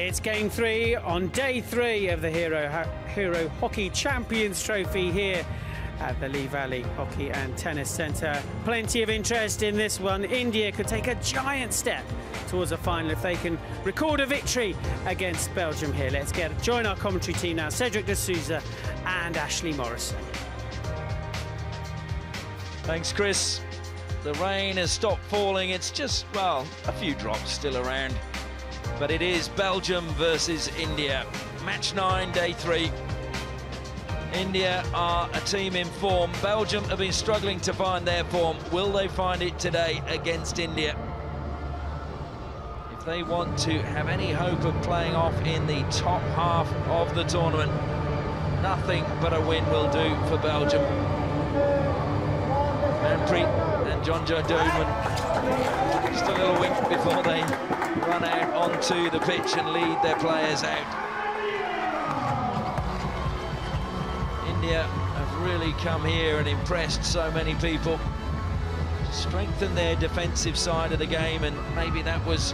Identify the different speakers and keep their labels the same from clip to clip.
Speaker 1: It's game three on day three of the Hero, Hero Hockey Champions Trophy here at the Lee Valley Hockey and Tennis Centre. Plenty of interest in this one. India could take a giant step towards a final if they can record a victory against Belgium here. Let's get join our commentary team now. Cedric D'Souza and Ashley Morrison.
Speaker 2: Thanks, Chris. The rain has stopped falling. It's just, well, a few drops still around. But it is Belgium versus India. Match nine, day three. India are a team in form. Belgium have been struggling to find their form. Will they find it today against India? If they want to have any hope of playing off in the top half of the tournament, nothing but a win will do for Belgium. Manpreet and John-John Dohmen, just a little wink before they run out onto the pitch and lead their players out. India have really come here and impressed so many people. Strengthen their defensive side of the game, and maybe that was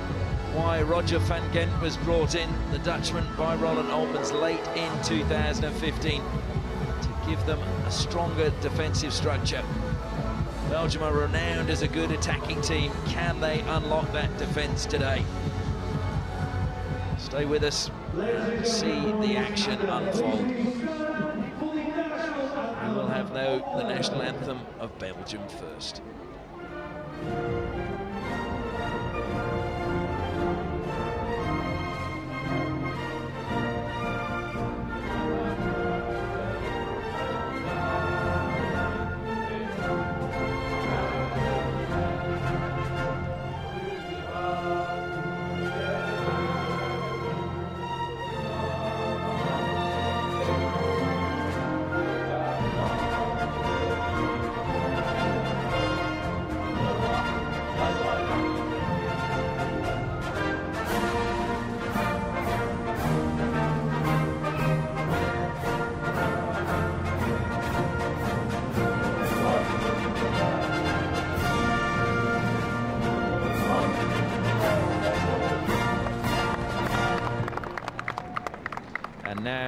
Speaker 2: why Roger van Gent was brought in, the Dutchman by Roland Oltmans late in 2015, to give them a stronger defensive structure. Belgium are renowned as a good attacking team. Can they unlock that defence today? Stay with us see the action unfold And we'll have now the national anthem of Belgium first.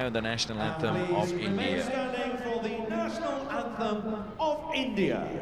Speaker 2: The national anthem of India.
Speaker 3: Standing for the national anthem of India.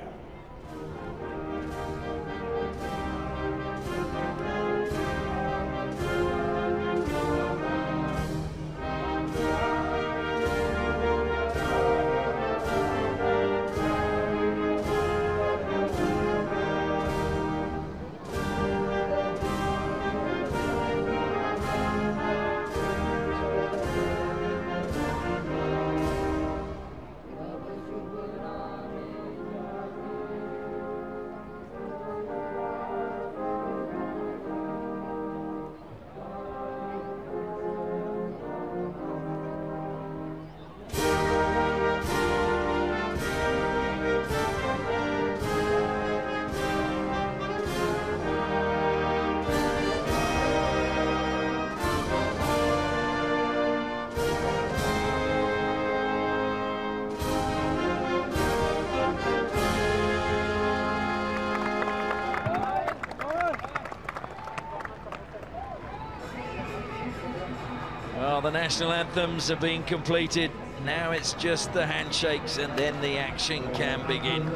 Speaker 2: The national anthems are being completed. Now it's just the handshakes and then the action can begin.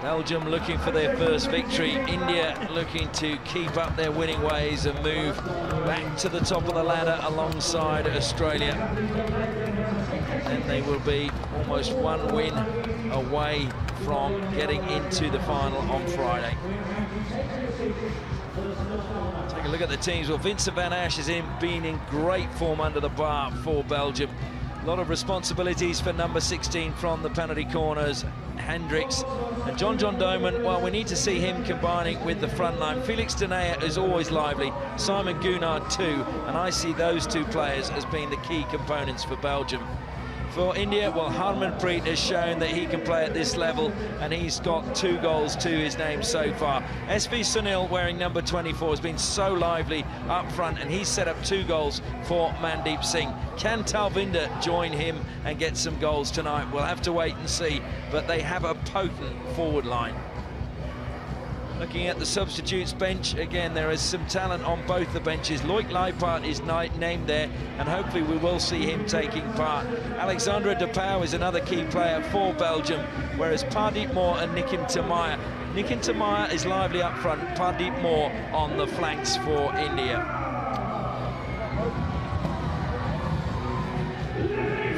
Speaker 2: Belgium looking for their first victory. India looking to keep up their winning ways and move back to the top of the ladder alongside Australia. And they will be almost one win away from getting into the final on Friday. Take a look at the teams. Well, Vincent Vanasch has in, been in great form under the bar for Belgium. A lot of responsibilities for number 16 from the penalty corners, Hendrickx. And John John Dohmen, well, we need to see him combining with the front line. Felix Denayer is always lively, Simon Gougnard too, and I see those two players as being the key components for Belgium for India? Well, Harmanpreet has shown that he can play at this level, and he's got two goals to his name so far. SV Sunil, wearing number 24, has been so lively up front, and he's set up two goals for Mandeep Singh. Can Talwinder join him and get some goals tonight? We'll have to wait and see, but they have a potent forward line. Looking at the substitutes bench, again, there is some talent on both the benches. Loick Luypaert is named there, and hopefully we will see him taking part. Alexandre de Paeuw is another key player for Belgium, whereas Pardeep Mor and Nikkin Thimmaiah. Nikkin Thimmaiah is lively up front, Pardeep Mor on the flanks for India.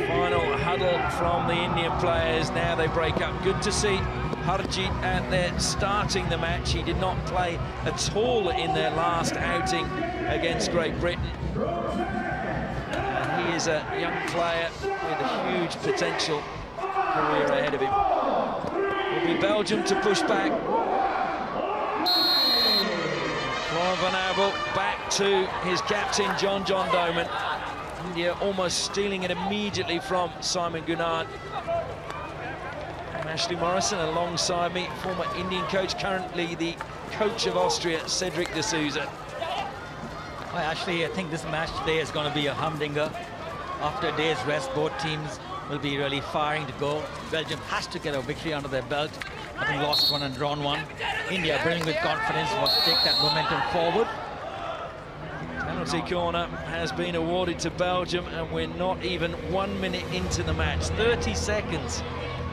Speaker 2: Final huddle from the Indian players. Now they break up. Good to see Harjeet out there starting the match. He did not play at all in their last outing against Great Britain. And he is a young player with a huge potential career ahead of him. Will be Belgium to push back. Van Aubel back to his captain, John John Dohmen. India almost stealing it immediately from Simon Gougnard. Ashley Morrison alongside me, former Indian coach, currently the coach of Austria, Cedric D'Souza.
Speaker 4: Well, Ashley, I think this match today is going to be a humdinger. After a day's rest, both teams will be really firing to go. Belgium has to get a victory under their belt, having lost one and drawn one. India, brimming with confidence, wants to take that momentum forward.
Speaker 2: Penalty corner has been awarded to Belgium, and we're not even one minute into the match. 30 seconds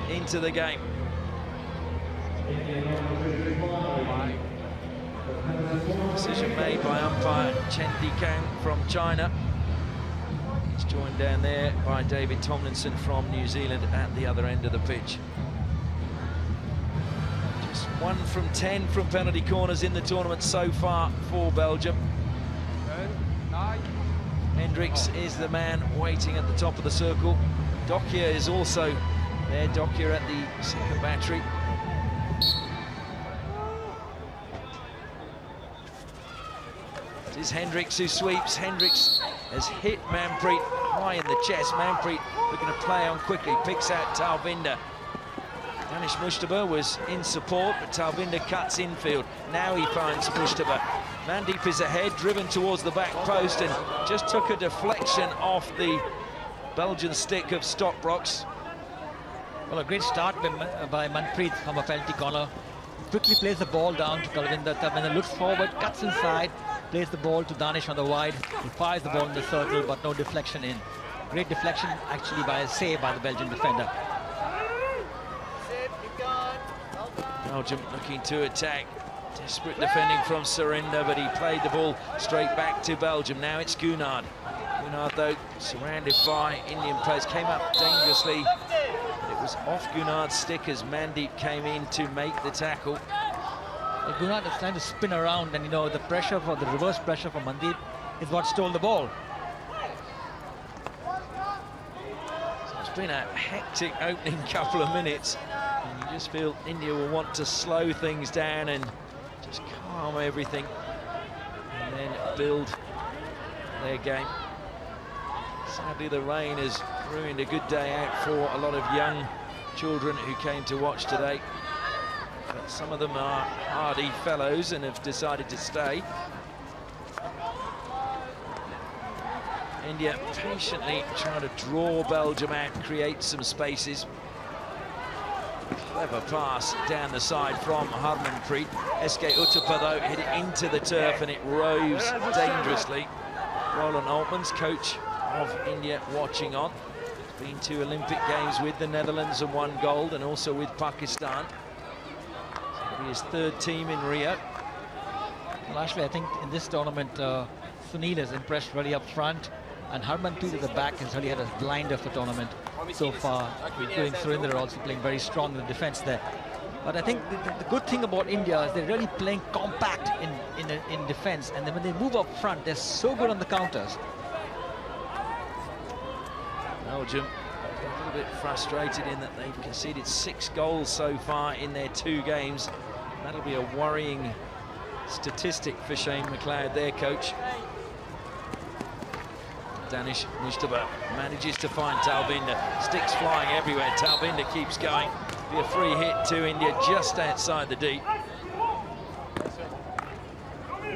Speaker 2: into the game. Decision made by umpire Chen Dikang from China. He's joined down there by David Tomlinson from New Zealand at the other end of the pitch. Just one from 10 from penalty corners in the tournament so far for Belgium. Hendrickx is the man waiting at the top of the circle. Dockier is also there, Dockier at the second battery. It is Hendrickx who sweeps. Hendrickx has hit Manpreet high in the chest. Manpreet looking to play on quickly, picks out Talwinder. Danish Mujtaba was in support, but Talwinder cuts infield. Now he finds Mujtaba. Mandeep is ahead, driven towards the back post, and just took a deflection off the Belgian stick of Stockbroekx.
Speaker 4: Well, a great start by, by Manpreet from a penalty corner. Quickly plays the ball down to Talwinder. Talwinder looks forward, cuts inside, plays the ball to Danish on the wide. He fires the ball in the circle, but no deflection in. Great deflection, actually, by a save by the Belgian defender.
Speaker 2: Belgium looking to attack. Desperate defending from Surinder, but he played the ball straight back to Belgium. Now it's Gougnard. Gougnard, though, surrounded by Indian players, came up dangerously was off Gougnard's stick as Mandeep came in to make the tackle.
Speaker 4: Well, Gougnard is trying to spin around and, you know, the pressure for the reverse pressure for Mandeep is what stole the ball.
Speaker 2: So it's been a hectic opening couple of minutes. And you just feel India will want to slow things down and just calm everything and then build their game. Sadly, the rain has ruined a good day out for a lot of young children who came to watch today. But some of them are hardy fellows and have decided to stay. India patiently trying to draw Belgium out, create some spaces. Clever pass down the side from Harmanpreet. SK Uthappa, though, hit it into the turf and it rose dangerously. Roland Oltmans coach of India, watching on. Been to Olympic Games with the Netherlands and won gold, and also with Pakistan. So his third team in Rio.
Speaker 4: Well, actually, I think in this tournament, uh, Sunil has impressed really up front, and Harmanpreet at the back has really had a blinder for tournament so far, including Surinder also playing very strong in the defense there. But I think the, the, good thing about India is they're really playing compact in in, in defense, and then when they move up front, they're so good on the counters.
Speaker 2: Belgium a little bit frustrated in that they've conceded six goals so far in their two games. That'll be a worrying statistic for Shane McLeod, their coach. Danish Mujtaba manages to find Talwinder. Sticks flying everywhere. Talwinder keeps going. Be a free hit to India just outside the deep.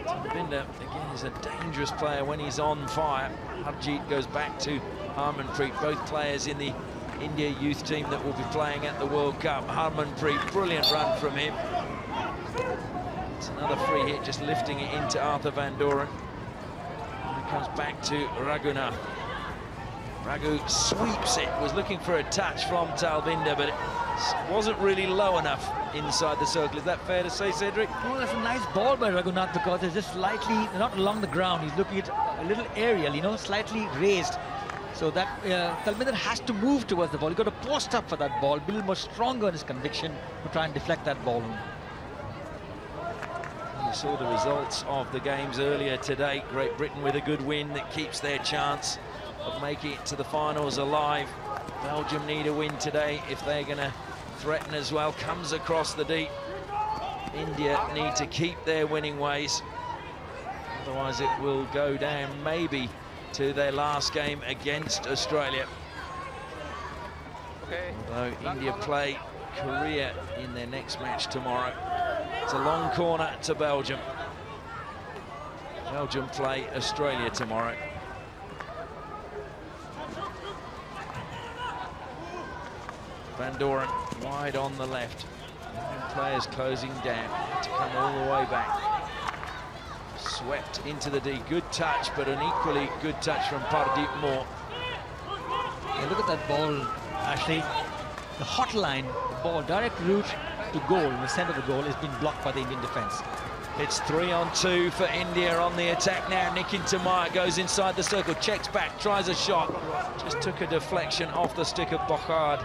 Speaker 2: Talwinder, again, is a dangerous player when he's on fire. Harjeet goes back to Harmanpreet, both players in the India youth team that will be playing at the World Cup. Harmanpreet, brilliant run from him. It's another free hit, just lifting it into Arthur Van Doren. And it comes back to Raghunath. Ragu sweeps it, was looking for a touch from Talwinder, but it wasn't really low enough inside the circle. Is that fair to say, Cedric?
Speaker 4: Oh, that's a nice ball by Raghunath because it's just slightly, not along the ground. He's looking at a little aerial, you know, slightly raised. So that uh, has to move towards the ball. He's got to post up for that ball, little more stronger in his conviction to try and deflect that ball.
Speaker 2: You saw the results of the games earlier today. Great Britain with a good win that keeps their chance of making it to the finals alive. Belgium need a win today if they're going to threaten as well. Comes across the deep. India need to keep their winning ways. Otherwise it will go down maybe to their last game against Australia. Okay. Although India play Korea in their next match tomorrow. It's a long corner to Belgium. Belgium play Australia tomorrow. Van Doren wide on the left. Players closing down to come all the way back. Swept into the D. Good touch, but an equally good touch from Pardeep Mor.
Speaker 4: Yeah, look at that ball, Ashley. The hot line, the ball, direct route to goal, in the centre of the goal, is being blocked by the Indian defence.
Speaker 2: It's three on two for India on the attack now. Nikhil Tomar goes inside the circle, checks back, tries a shot. Just took a deflection off the stick of Boccard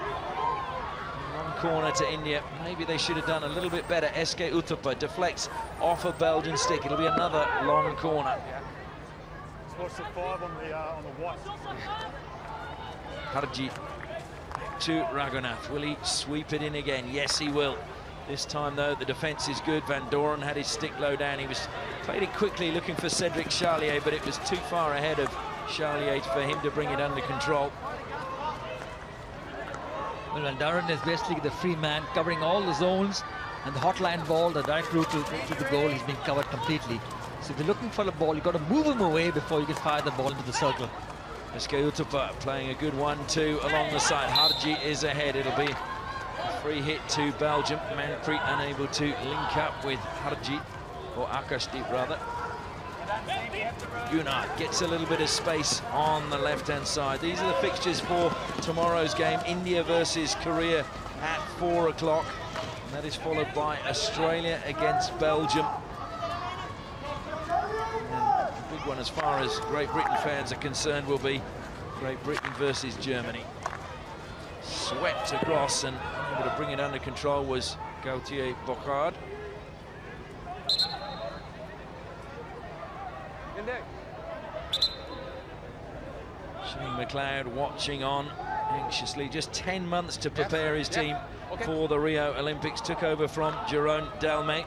Speaker 2: corner to India. Maybe they should have done a little bit better. SK Uthappa deflects off a Belgian stick. It'll be another long corner. Harji to Raghunath. Will he sweep it in again? Yes, he will. This time, though, the defence is good. Van Doren had his stick low down. He was played it quickly, looking for Cedric Charlier, but it was too far ahead of Charlier for him to bring it under control.
Speaker 4: Well, Van Doren is basically the free man, covering all the zones, and the hotline ball, the direct route to, to the goal, he's being covered completely. So if you're looking for the ball, you've got to move him away before you can fire the ball into the circle.
Speaker 2: SK Uthappa playing a good one-two along the side. Harji is ahead. It'll be a free hit to Belgium. Manpreet unable to link up with Harji, or Akashdeep rather. Gougnard gets a little bit of space on the left-hand side. These are the fixtures for tomorrow's game. India versus Korea at 4 o'clock. And that is followed by Australia against Belgium. And big one as far as Great Britain fans are concerned will be Great Britain versus Germany. Swept across and able to bring it under control was Gauthier Boccard. Shane McLeod watching on anxiously. Just 10 months to prepare his team okay. for the Rio Olympics. Took over from Jeroen Delmée.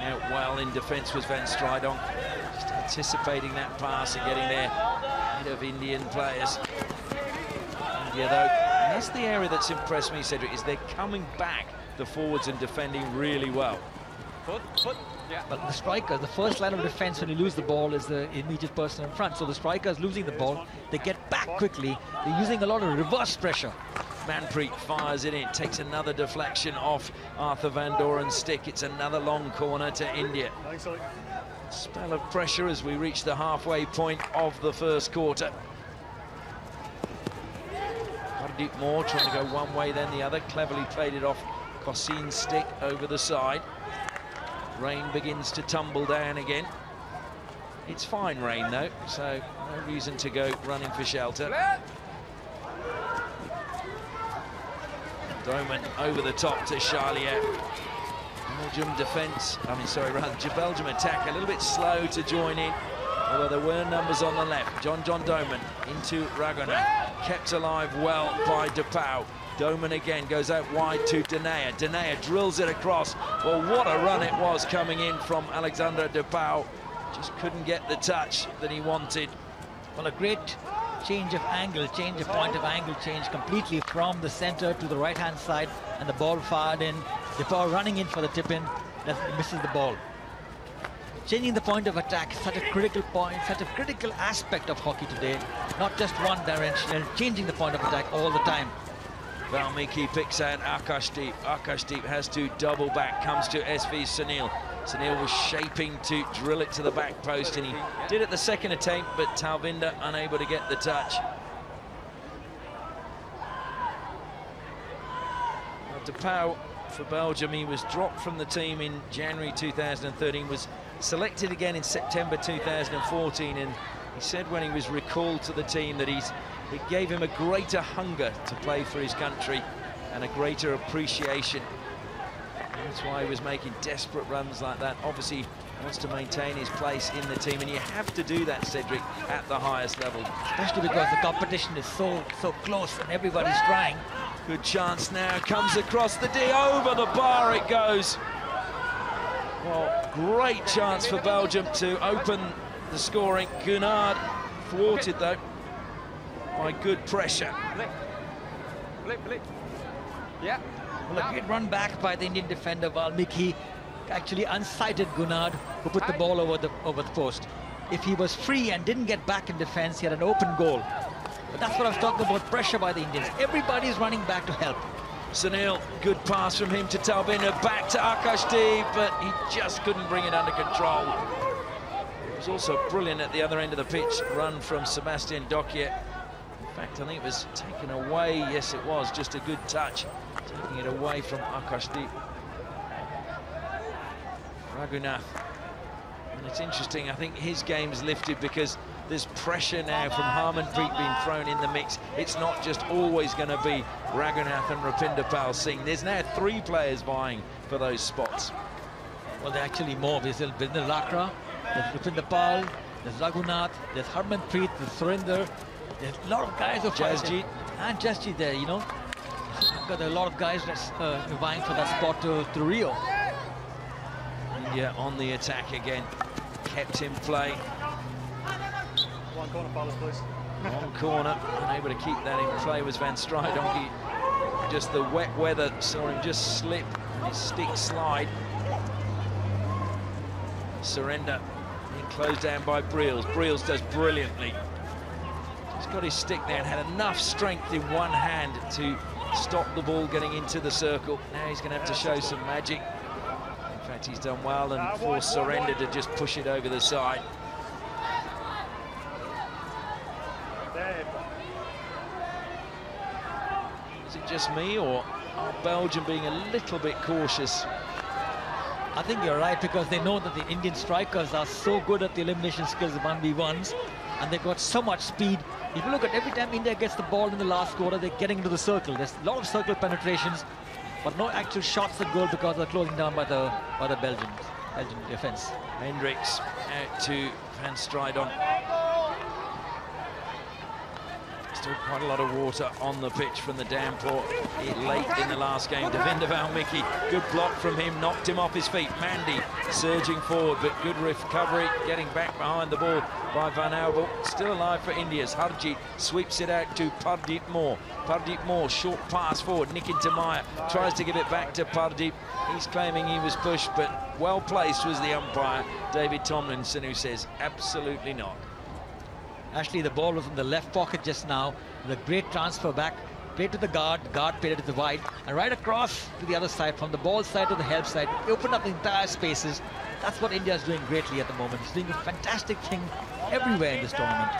Speaker 2: Out well in defence was Van Strydonck. Just anticipating that pass and getting there ahead of Indian players. India, though, and that's the area that's impressed me, Cedric, is they're coming back, the forwards, and defending really well.
Speaker 4: Foot, foot. Yeah. But the striker, the first line of defense when you lose the ball is the immediate person in front. So the striker is losing the ball. They get back quickly. They're using a lot of reverse pressure.
Speaker 2: Manpreet fires it in, takes another deflection off Arthur Van Doren's stick. It's another long corner to India. Spell of pressure as we reach the halfway point of the first quarter. Deep Moore trying to go one way then the other. Cleverly it off Cossin's stick over the side. Rain begins to tumble down again. It's fine rain though, so no reason to go running for shelter. Dohmen over the top to Charlier. Belgium defence, I mean, sorry, rather, Belgium attack a little bit slow to join in, although there were numbers on the left. John John Dohmen into Raghunath kept alive well by DePauw. Dohmen again goes out wide to Denayer. Denayer drills it across. Well, what a run it was coming in from Alexander de Paeuw. Just couldn't get the touch that he wanted.
Speaker 4: Well, a great change of angle, change of point of angle, change completely from the center to the right-hand side, and the ball fired in. de Paeuw running in for the tip-in, misses the ball. Changing the point of attack, such a critical point, such a critical aspect of hockey today. Not just one direction, changing the point of attack all the time.
Speaker 2: Valmiki picks out Akashdeep. Akashdeep has to double back, comes to SV Sunil. Sunil was shaping to drill it to the back post, and he did it the second attempt, but Talwinder unable to get the touch. de Paeuw for Belgium, he was dropped from the team in January 2013, was selected again in September 2014, and he said when he was recalled to the team that he's it gave him a greater hunger to play for his country and a greater appreciation. That's why he was making desperate runs like that. Obviously, wants to maintain his place in the team, and you have to do that, Cedric, at the highest level.
Speaker 4: Especially because the competition is so, so close and everybody's trying.
Speaker 2: Good chance now, comes across the D, over the bar it goes. Well, great chance for Belgium to open the scoring. Gougnard thwarted, though by good pressure.
Speaker 4: Yeah. Well, a great run back by the Indian defender Valmiki. Actually unsighted Gougnard, who put the ball over the over the post. If he was free and didn't get back in defense, he had an open goal. But that's what I was talking about, pressure by the Indians. Everybody's running back to help.
Speaker 2: Sunil, good pass from him to Talbina, back to Akashdeep, but he just couldn't bring it under control. It was also brilliant at the other end of the pitch, run from Sebastian Dockier In fact, I think it was taken away. Yes, it was. Just a good touch. Taking it away from Akashdeep. Raghunath. And it's interesting, I think his game's lifted because there's pressure now from Harmanpreet being thrown in the mix. It's not just always going to be Raghunath and Rupinder Pal Singh. There's now three players vying for those spots.
Speaker 4: Well, they're actually more. There's Virender Lakra, there's Rupinder Pal, there's Raghunath, there's Harmanpreet, there's Surinder, there's a lot of guys of
Speaker 2: Jasjeet.
Speaker 4: And Jasjeet there, you know. Got a lot of guys that's uh, vying for that spot to, to Rio.
Speaker 2: India on the attack again. Kept in play.
Speaker 5: One corner, Paulus, please.
Speaker 2: One corner, unable to keep that in play was Van Strijdonkey. Just the wet weather saw him just slip, his stick slide. Surender being closed down by Briels. Briels does brilliantly He's got his stick there and had enough strength in one hand to stop the ball getting into the circle. Now he's going to have to show some magic. In fact, he's done well and forced Surender to just push it over the side. Is it just me or are Belgium being a little bit cautious?
Speaker 4: I think you're right because they know that the Indian strikers are so good at the elimination skills, the 1v1s, and they've got so much speed if you look at every time India gets the ball in the last quarter, they're getting into the circle. There's a lot of circle penetrations, but no actual shots at goal because they're closing down by the by the Belgian Belgian defense.
Speaker 2: Hendrickx out to Van Strijden. Quite a lot of water on the pitch from the downpour late in the last game. Devinder Valmiki, good block from him, knocked him off his feet. Mandy surging forward, but good recovery, getting back behind the ball by Van Aubel. Still alive for India's. Harjeet sweeps it out to Pardeep Mor. Pardeep Mor, short pass forward. Nikkin Thimmaiah tries to give it back to Pardeep. He's claiming he was pushed, but well placed was the umpire, David Tomlinson, who says absolutely not.
Speaker 4: Actually, the ball was in the left pocket just now. The great transfer back. Played to the guard. Guard played it to the wide. And right across to the other side, from the ball side to the help side. Opened up the entire spaces. That's what India is doing greatly at the moment. He's doing a fantastic thing everywhere in this tournament.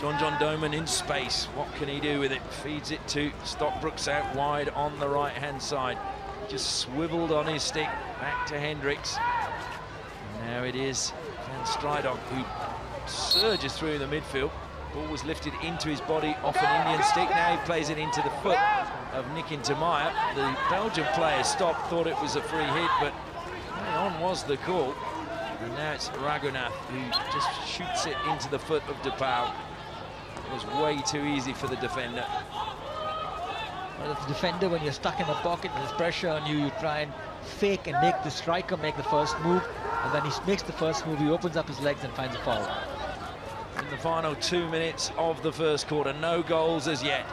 Speaker 2: John John Dohmen in space. What can he do with it? Feeds it to Stockbroekx out wide on the right-hand side. Just swiveled on his stick. Back to Hendrickx. now it is Van Strydonck who surges through the midfield. Ball was lifted into his body off an Indian stick. Now he plays it into the foot of Nikkin Thimmaiah. The Belgian player stopped, thought it was a free hit, but on was the call. And now it's Raghunath who just shoots it into the foot of de Paeuw. It was way too easy for the defender.
Speaker 4: Well, the defender, when you're stuck in the pocket, there's pressure on you, you try and fake and make the striker make the first move, and then he makes the first move, he opens up his legs and finds a foul
Speaker 2: in the final two minutes of the first quarter. No goals as yet.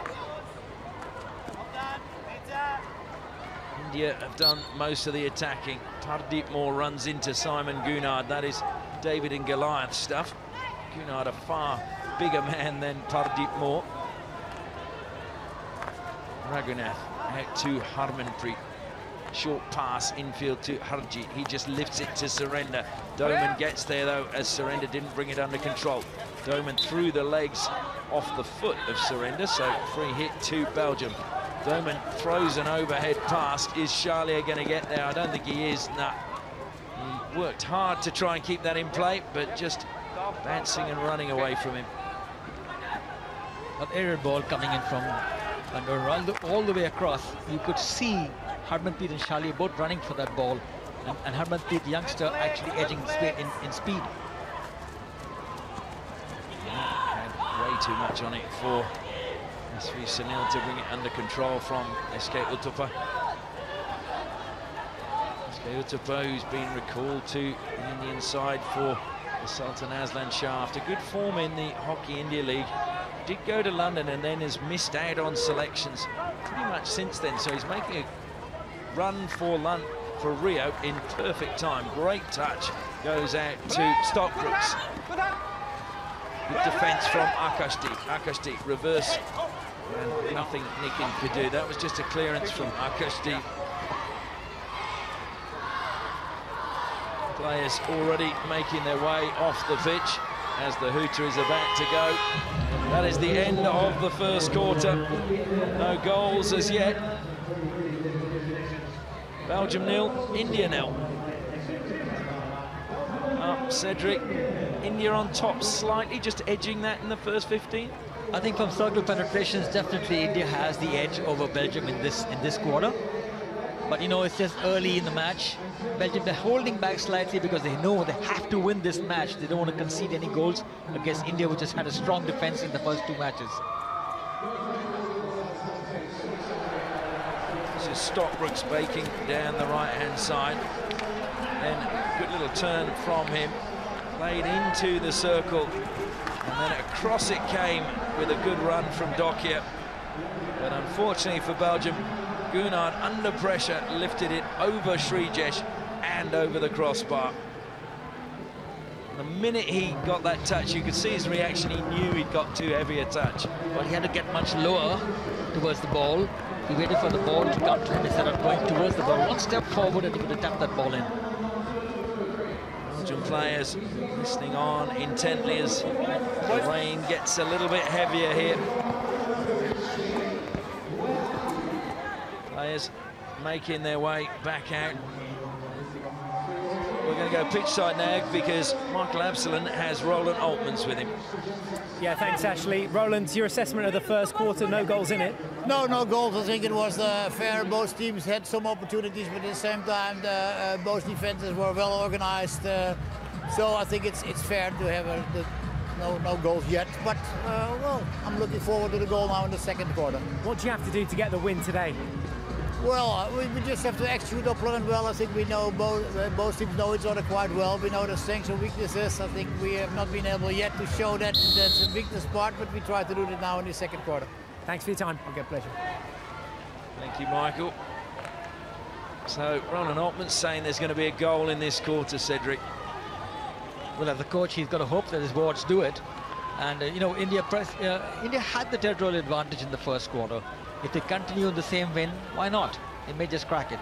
Speaker 2: India have done most of the attacking. Pardeep Mor runs into Simon Gougnard. That is David and Goliath stuff. Gougnard a far bigger man than Pardeep Mor. Raghunath out to Harmanpreet. Short pass infield to Harji. He just lifts it to Surender. Dohmen gets there though as Surender didn't bring it under control. Dohmen through the legs off the foot of Surender, so free hit to Belgium. Dohmen throws an overhead pass. Is Charlier going to get there? I don't think he is. Nah. He worked hard to try and keep that in play, but just bouncing and running away from him.
Speaker 4: An error ball coming in from all the, all the way across. You could see Harmanpreet and Charlier both running for that ball. And, and Harmanpreet, youngster, actually edging in, in speed.
Speaker 2: Yeah, way too much on it for SV Sunil to bring it under control from SK Uthappa. SK Uthappa, who's been recalled to the Indian side for the Sultan Azlan Shah A good form in the Hockey India League. Did go to London and then has missed out on selections pretty much since then. So he's making a run for London for Rio in perfect time. Great touch goes out to Stockbroekx. Good defence from Akashdeep. Akashdeep reverse and nothing Nikkin could do. That was just a clearance from Akashdeep. Players already making their way off the pitch as the hooter is about to go. That is the end of the first quarter. No goals as yet. Belgium nil, India nil. Up Cedric, India on top slightly, just edging that in the first 15.
Speaker 4: I think from circle penetrations, definitely India has the edge over Belgium in this in this quarter. But you know, it's just early in the match. Belgium, they're holding back slightly because they know they have to win this match. They don't want to concede any goals against India, which has had a strong defense in the first two matches.
Speaker 2: This is Stockbroekx baking down the right-hand side. Then good little turn from him. Played into the circle. And then across it came with a good run from Dockier. But unfortunately for Belgium, Gougnard, under pressure, lifted it over Sreejesh and over the crossbar. The minute he got that touch, you could see his reaction. He knew he'd got too heavy a touch.
Speaker 4: Well, he had to get much lower towards the ball. He waited for the ball to come to him instead of going towards the ball. One step forward and he could have tapped that ball in.
Speaker 2: Players listening on intently as the rain gets a little bit heavier here. Players making their way back out. We're going to go pitch side now because Michael Absalon has Roland Oltmans with him.
Speaker 6: Yeah, thanks, Ashley. Roland, your assessment of the first quarter, no goals in it?
Speaker 7: No, no goals. I think it was uh, fair. Both teams had some opportunities, but at the same time, the, uh, both defenses were well organized. Uh, so I think it's it's fair to have a, the, no no goals yet. But uh, well, I'm looking forward to the goal now in the second quarter.
Speaker 6: What do you have to do to get the win today?
Speaker 7: Well, uh, we, we just have to execute our plan well. I think we know both uh, both teams know each other quite well. We know the strengths and weaknesses. I think we have not been able yet to show that that's a weakness part, but we try to do that now in the second quarter.
Speaker 6: Thanks for your time.
Speaker 7: Okay, pleasure.
Speaker 2: Thank you, Michael. So Roland Oltmans saying there's going to be a goal in this quarter, Cedric.
Speaker 4: Well, as a coach, he's got to hope that his wards do it. And, uh, you know, India press, uh, India had the territorial advantage in the first quarter. If they continue in the same vein, why not? They may just crack it.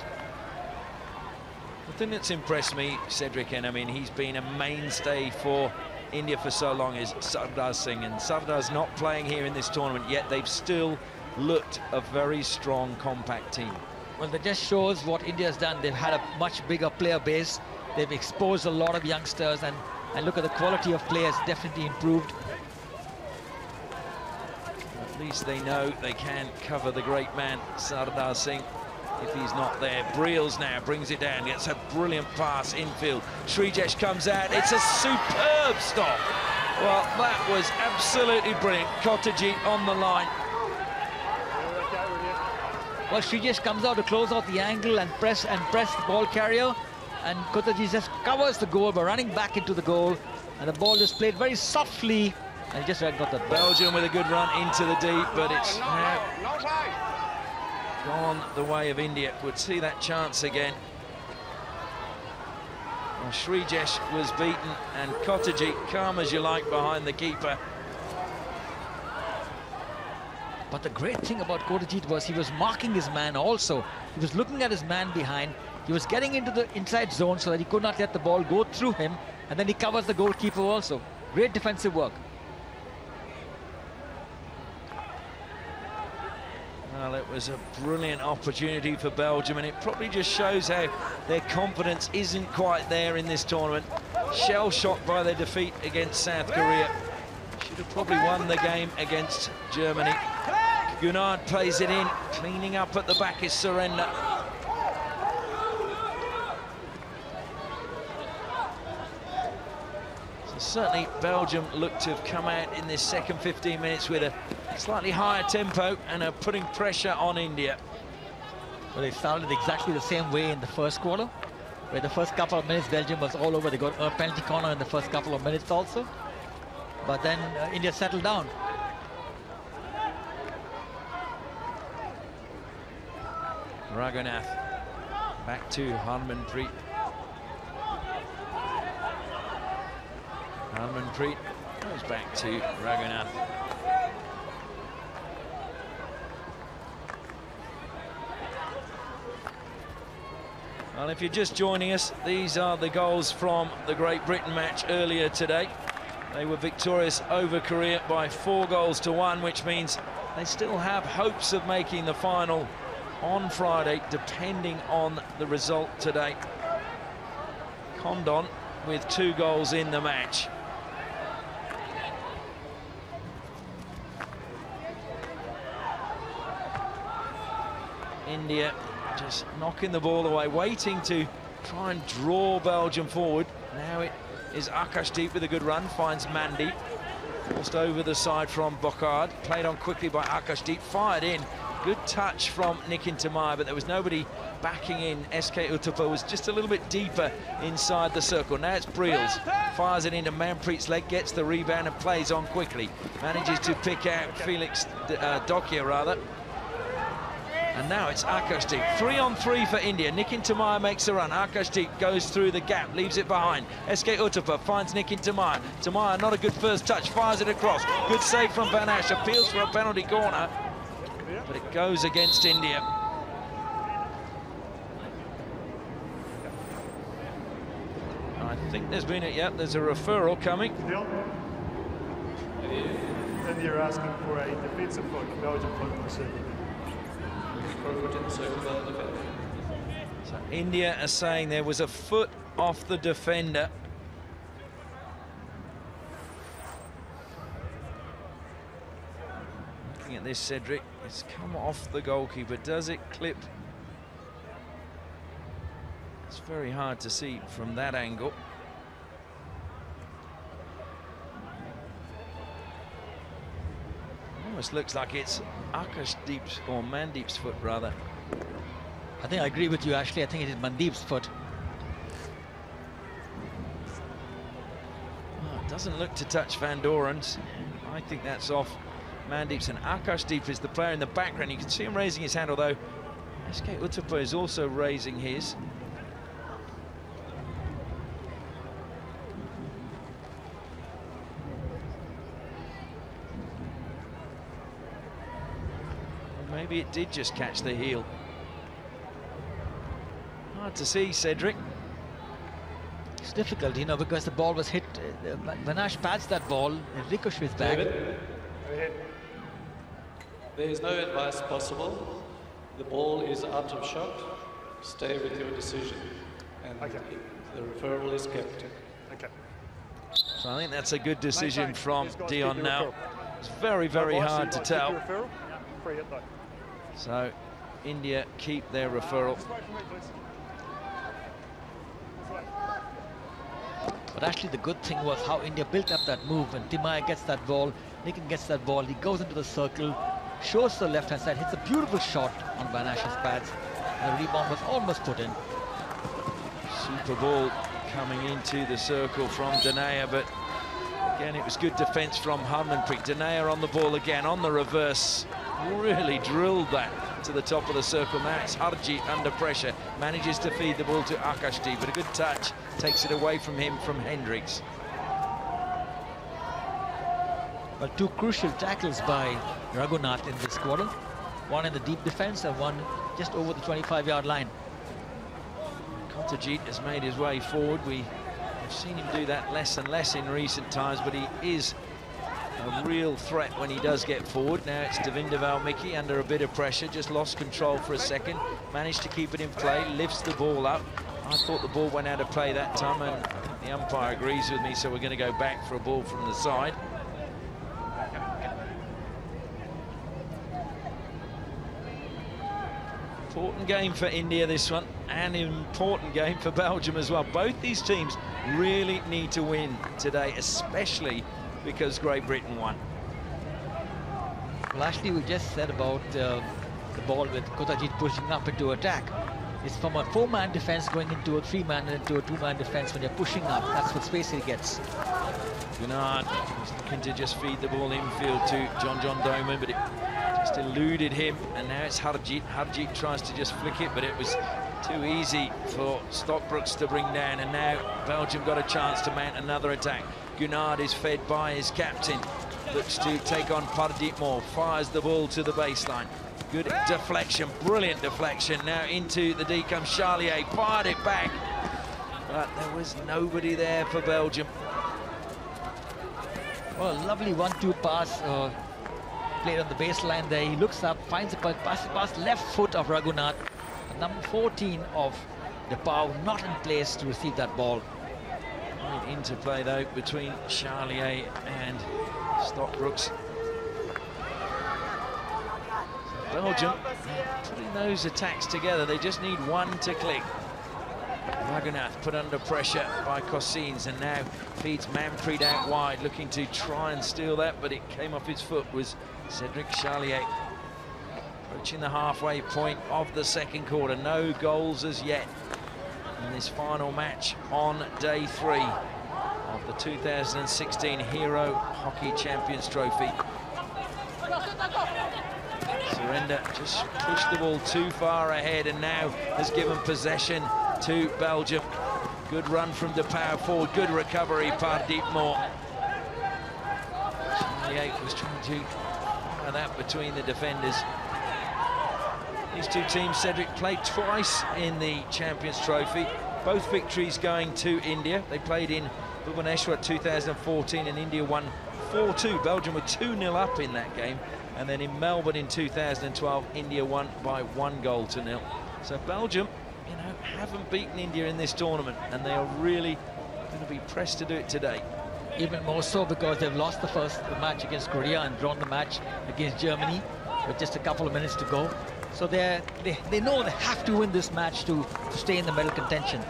Speaker 2: The thing that's impressed me, Cedric, and I mean, he's been a mainstay for India for so long, is Sardar Singh. And Sardar's not playing here in this tournament, yet they've still looked a very strong, compact team.
Speaker 4: Well, that just shows what India's done. They've had a much bigger player base. They've exposed a lot of youngsters, and, and look at the quality of players definitely improved.
Speaker 2: Least they know they can cover the great man, Sardar Singh, if he's not there. Briels now brings it down, gets a brilliant pass infield. Sreejesh comes out, it's a superb stop. Well, that was absolutely brilliant. Kothajit on the line.
Speaker 4: Well, Sreejesh comes out to close out the angle and press and press the ball carrier. And Kothajit just covers the goal by running back into the goal. And the ball is played very softly. And he just got the
Speaker 2: Belgium with a good run into the deep, but it's now gone the way of India. Would see that chance again. Well, Sreejesh was beaten and Kothajit, calm as you like behind the keeper.
Speaker 4: But the great thing about Kothajit was he was marking his man also. He was looking at his man behind. He was getting into the inside zone so that he could not let the ball go through him. And then he covers the goalkeeper also. Great defensive work.
Speaker 2: Well, it was a brilliant opportunity for Belgium, and it probably just shows how their confidence isn't quite there in this tournament. Shell-shocked by their defeat against South Korea. Should have probably won the game against Germany. Gougnard plays it in, cleaning up at the back is Surender. So certainly Belgium looked to have come out in this second 15 minutes with a slightly higher tempo and are putting pressure on India.
Speaker 4: Well, they started exactly the same way in the first quarter, where the first couple of minutes Belgium was all over. They got a penalty corner in the first couple of minutes also. But then uh, India settled down.
Speaker 2: Raghunath back to Harmanpreet. Harmanpreet goes back to Raghunath. Well, if you're just joining us, these are the goals from the Great Britain match earlier today. They were victorious over Korea by four goals to one, which means they still have hopes of making the final on Friday, depending on the result today. Condon with two goals in the match. India just knocking the ball away, waiting to try and draw Belgium forward. Now it is Akashdeep with a good run, finds Mandy. Forced over the side from Boccard, played on quickly by Akashdeep, fired in. Good touch from Nikkin Thimmaiah, but there was nobody backing in. SK Uthappa was just a little bit deeper inside the circle. Now it's Briels, fires it into Manpreet's leg, gets the rebound and plays on quickly. Manages to pick out Felix uh, Dockier, rather. And now it's Akashdeep. Three on three for India. Nikkin Thimmaiah makes a run. Akashdeep goes through the gap, leaves it behind. SK Uthappa finds Nikkin Thimmaiah. Thimmaiah, not a good first touch, fires it across. Good save from Vanasch, appeals for a penalty corner. But it goes against India. I think there's been it, yet. there's a referral coming.
Speaker 5: And you're asking for a defensive foot, Belgian foot in
Speaker 2: So India are saying there was a foot off the defender. Looking at this, Cedric, it's come off the goalkeeper. Does it clip? It's very hard to see from that angle. Almost looks like it's Akashdeep's or Mandeep's foot rather.
Speaker 4: I think I agree with you, Ashley. I think it is Mandeep's foot.
Speaker 2: Oh, it doesn't look to touch Van Doren's. I think that's off Mandeep's and Akashdeep is the player in the background. You can see him raising his hand, although SK Uthappa is also raising his. Maybe it did just catch the heel. Hard to see, Cedric.
Speaker 4: It's difficult, you know, because the ball was hit. Uh, Vanasch pads that ball, it ricochets back.
Speaker 8: David, there is no advice possible. The ball is out of shot. Stay with your decision. And
Speaker 5: Okay.
Speaker 8: the referral is kept.
Speaker 5: Okay.
Speaker 2: So I think that's a good decision from Dion now. It's very, very
Speaker 5: Otherwise,
Speaker 2: hard
Speaker 5: you
Speaker 2: to
Speaker 5: like, keep
Speaker 2: tell. So India keep their referral.
Speaker 4: But actually, the good thing was how India built up that move. When Thimmaiah gets that ball, Nikkin gets that ball, he goes into the circle, shows the left hand side, hits a beautiful shot on Vanasch's pads. And the rebound was almost put in.
Speaker 2: Super ball coming into the circle from Denayer, but again, it was good defence from Harmanpreet. Denayer on the ball again, on the reverse. Really drilled that to the top of the circle. Now it's Harjeet under pressure, manages to feed the ball to Akashdeep, but a good touch takes it away from him from Hendrickx.
Speaker 4: Well, two crucial tackles by Raghunath in this quarter. One in the deep defense and one just over the 25-yard line.
Speaker 2: Kothajit has made his way forward. We have seen him do that less and less in recent times, but he is a real threat when he does get forward. Now it's Devinder Valmiki under a bit of pressure, just lost control for a second, managed to keep it in play, lifts the ball up. I thought the ball went out of play that time, and the umpire agrees with me, so we're going to go back for a ball from the side. Important game for India, this one, and an important game for Belgium as well. Both these teams really need to win today, especially because Great Britain won.
Speaker 4: Well, actually, we just said about uh, the ball with Kothajit pushing up into attack. It's from a four-man defense going into a three-man and into a two-man defense when you're pushing up. That's what space he gets.
Speaker 2: Gougnard was looking to just feed the ball infield to John John Dohmen, but it just eluded him. And now it's Harjeet. Harjeet tries to just flick it, but it was too easy for Stockbroekx to bring down. And now Belgium got a chance to mount another attack. Gougnard is fed by his captain. Looks to take on Pardeep. Fires the ball to the baseline. Good deflection, brilliant deflection. Now into the D comes Charlier. Fired it back. But there was nobody there for Belgium.
Speaker 4: Well, lovely one-two pass uh, played on the baseline there. He looks up, finds a pass, pass left foot of Raghunath. Number 14 of de Paeuw not in place to receive that ball.
Speaker 2: Right interplay though between Charlier and Stockbroekx. Belgium putting those attacks together. They just need one to click. Raghunath put under pressure by Cosyns and now feeds Manpreet out wide, looking to try and steal that, but it came off his foot, was Cedric Charlier. Approaching the halfway point of the second quarter. No goals as yet in this final match on day three of the 2016 Hero Hockey Champions Trophy. Surender just pushed the ball too far ahead and now has given possession to Belgium. Good run from the power forward, good recovery, Pardeep Mor. Charlier was trying to that between the defenders. These two teams, Cedric, played twice in the Champions Trophy. Both victories going to India. They played in Bhubaneswar 2014 and India won 4-2. Belgium were 2-0 up in that game. And then in Melbourne in 2012, India won by one goal to nil. So Belgium, you know, haven't beaten India in this tournament, and they are really going to be pressed to do it today.
Speaker 4: Even more so because they've lost the first match against Korea and drawn the match against Germany with just a couple of minutes to go. So they they they know they have to win this match to, to stay in the medal contention.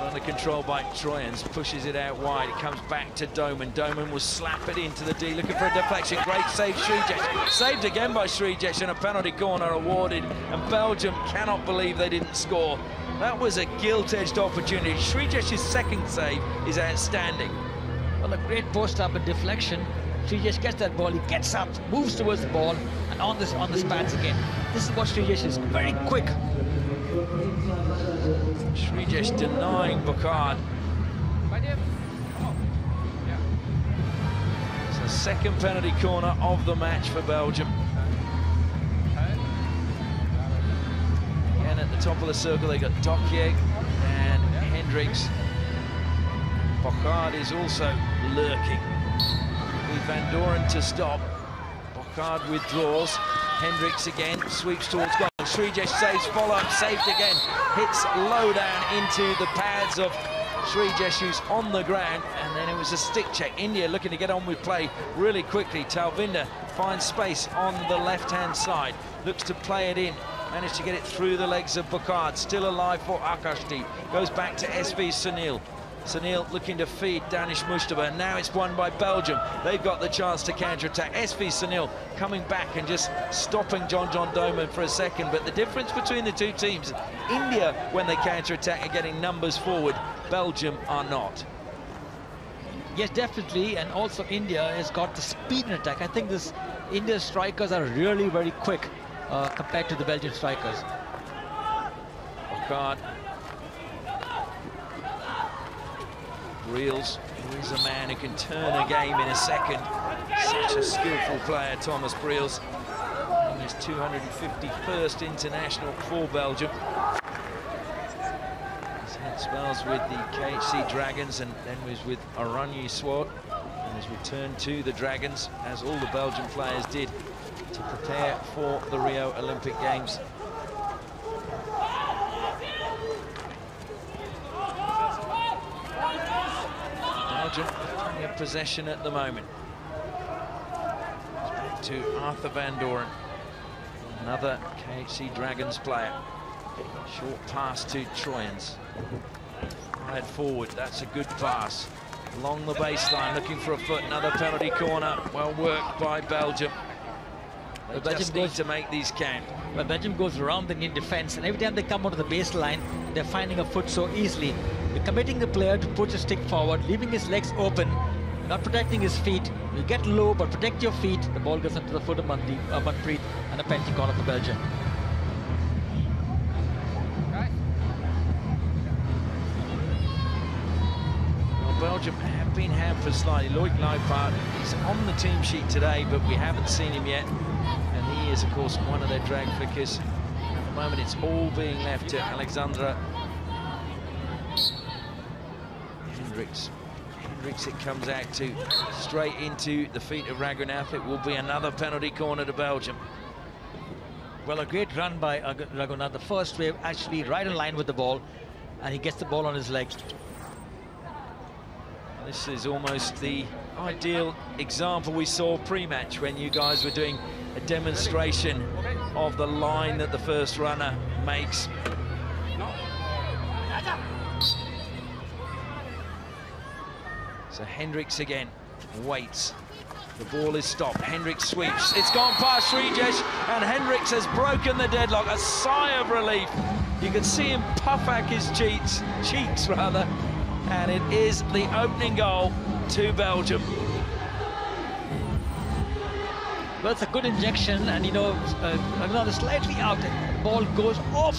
Speaker 2: Under control by Truyens, pushes it out wide. It comes back to Dohmen. Dohmen will slap it into the D, looking for a deflection. Great save, Sreejesh. Saved again by Sreejesh, and a penalty corner awarded. And Belgium cannot believe they didn't score. That was a gilt-edged opportunity. Sreejesh's second save is outstanding.
Speaker 4: Well, a great post-up and deflection. Sreejesh gets that ball, he gets up, moves towards the ball, on this on the spans again. This is what Sreejesh is, very quick.
Speaker 2: Sreejesh denying Boccard. It's the second penalty corner of the match for Belgium. Again at the top of the circle they got Dockier and Hendrickx. Boccard is also lurking. With Van Doren to stop. Boccard withdraws. Hendrickx again sweeps towards goal. Sreejesh saves follow-up, saved again. Hits low down into the pads of Sreejesh, who's on the ground. And then it was a stick check. India looking to get on with play really quickly. Talwinder finds space on the left-hand side. Looks to play it in. Managed to get it through the legs of Boccard. Still alive for Akashdeep. Goes back to SV Sunil. Sunil looking to feed Danish Mujtaba, and now it's won by Belgium. They've got the chance to counter-attack. SV Sunil coming back and just stopping John John Dohmen for a second, but the difference between the two teams, India, when they counter-attack, are getting numbers forward. Belgium are not.
Speaker 4: Yes, definitely, and also India has got the speed in attack. I think this India strikers are really very quick. uh, compared to the Belgian strikers.
Speaker 2: Boccard. Briels, who is a man who can turn a game in a second. Such a skillful player, Thomas Briels. His 251st international for Belgium. He's had spells with the KHC Dragons and then was with Oranje Zwart and has returned to the Dragons, as all the Belgian players did, to prepare for the Rio Olympic Games. Belgium in possession at the moment. Back to Arthur Van Doren, another KHC Dragons player. Short pass to Truyens. Fired forward, that's a good pass. Along the baseline, looking for a foot, another penalty corner. Well worked by Belgium. They
Speaker 4: Belgium
Speaker 2: just need
Speaker 4: goes-
Speaker 2: to make these count.
Speaker 4: But Belgium goes around the Indian defense, and every time they come onto the baseline, they're finding a foot so easily. Committing the player to push a stick forward, leaving his legs open, not protecting his feet. You get low, but protect your feet. The ball goes into the foot of Mandeep, uh, Manpreet, and a penalty corner for Belgium.
Speaker 2: Belgium have been hampered slightly. Loick Luypaert is on the team sheet today, but we haven't seen him yet. And he is, of course, one of their drag flickers. At the moment, it's all being left to Alexandra Hendrickx. Hendrickx, it comes out to straight into the feet of Raghunath. It will be another penalty corner to Belgium.
Speaker 4: Well, a great run by Ag- Raghunath. The first wave actually right in line with the ball, and he gets the ball on his legs.
Speaker 2: This is almost the ideal example we saw pre-match when you guys were doing a demonstration of the line that the first runner makes. So Hendrickx again waits. The ball is stopped. Hendrickx sweeps. It's gone past Sreejesh, and Hendrickx has broken the deadlock. A sigh of relief. You can see him puff back his cheeks, cheeks rather, and it is the opening goal to Belgium.
Speaker 4: Well, it's a good injection, and you know, uh, Raghunath slightly out. Ball goes off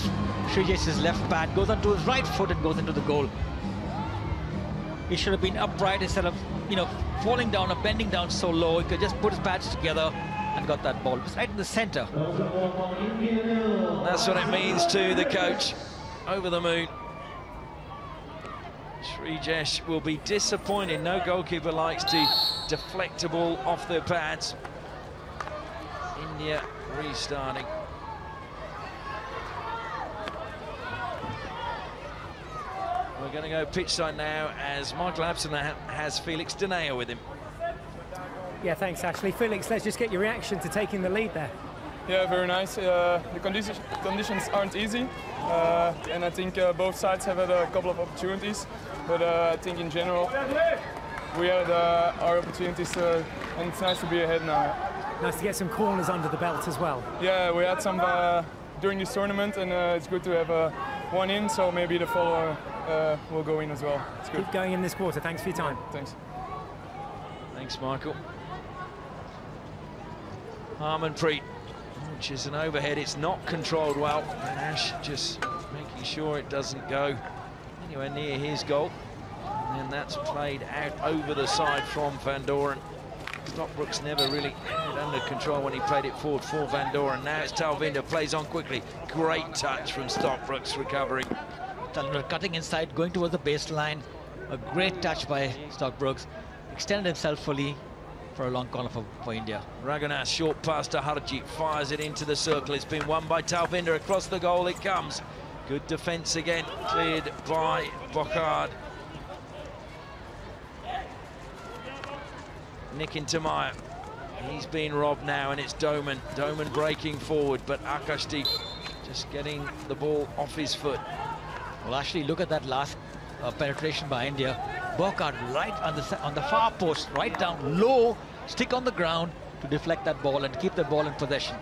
Speaker 4: Sreejesh's left pad, goes onto his right foot, and goes into the goal. He should have been upright instead of, you know, falling down or bending down so low. He could just put his pads together and got that ball. Right in the center.
Speaker 2: That's what it means to the coach. Over the moon. Sreejesh will be disappointed. No goalkeeper likes to deflect a ball off their pads. India restarting. We're going to go pitch side now as Michael Abson has Felix Denayer with him.
Speaker 6: Yeah, thanks, Ashley. Felix, let's just get your reaction to taking the lead there.
Speaker 9: Yeah, very nice. Uh, the conditions conditions aren't easy, uh, and I think uh, both sides have had a couple of opportunities. But uh, I think in general, we had uh, our opportunities, uh, and it's nice to be ahead now.
Speaker 6: Nice to get some corners under the belt as well.
Speaker 9: Yeah, we had some uh, during this tournament, and uh, it's good to have uh, one in. So maybe the follower uh, will go in as well. It's good.
Speaker 6: Keep going in this quarter. Thanks for your time.
Speaker 9: Thanks.
Speaker 2: Thanks, Michael. Harmanpreet, which is an overhead. It's not controlled well. And Ash just making sure it doesn't go anywhere near his goal. And then that's played out over the side from Van Doren. Stockbroekx never really had under control when he played it forward for Van Doren. Now it's Talwinder, plays on quickly. Great touch from Stockbroekx recovering.
Speaker 4: Talwinder cutting inside, going towards the baseline. A great touch by Stockbroekx. Extended himself fully for a long corner for, for India.
Speaker 2: Raghunath, short pass to Harjeet, fires it into the circle. It's been won by Talwinder. Across the goal it comes. Good defence again, cleared by Boccard. Nikkin Thimmaiah. He's been robbed now, and it's Dohmen. Dohmen breaking forward, but Akashdeep just getting the ball off his foot.
Speaker 4: Well, actually, look at that last uh, penetration by India. Boccard right on the on the far post, right down low, stick on the ground to deflect that ball and keep the ball in possession.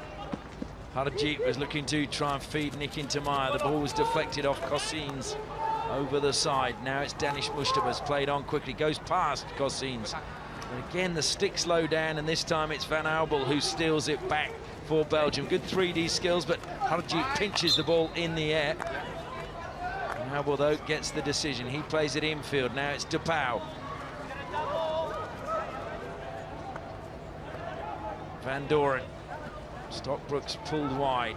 Speaker 2: Harjeet was looking to try and feed Nikkin Thimmaiah. The ball was deflected off Cosyns over the side. Now it's Danish Mujtaba's played on quickly, goes past Cosyns. But again, the sticks low down, and this time it's Van Aubel who steals it back for Belgium. Good 3D skills, but Harjeet pinches the ball in the air. Aubel, though, gets the decision. He plays it infield. Now it's de Paeuw. Van Doren. Stockbroekx pulled wide.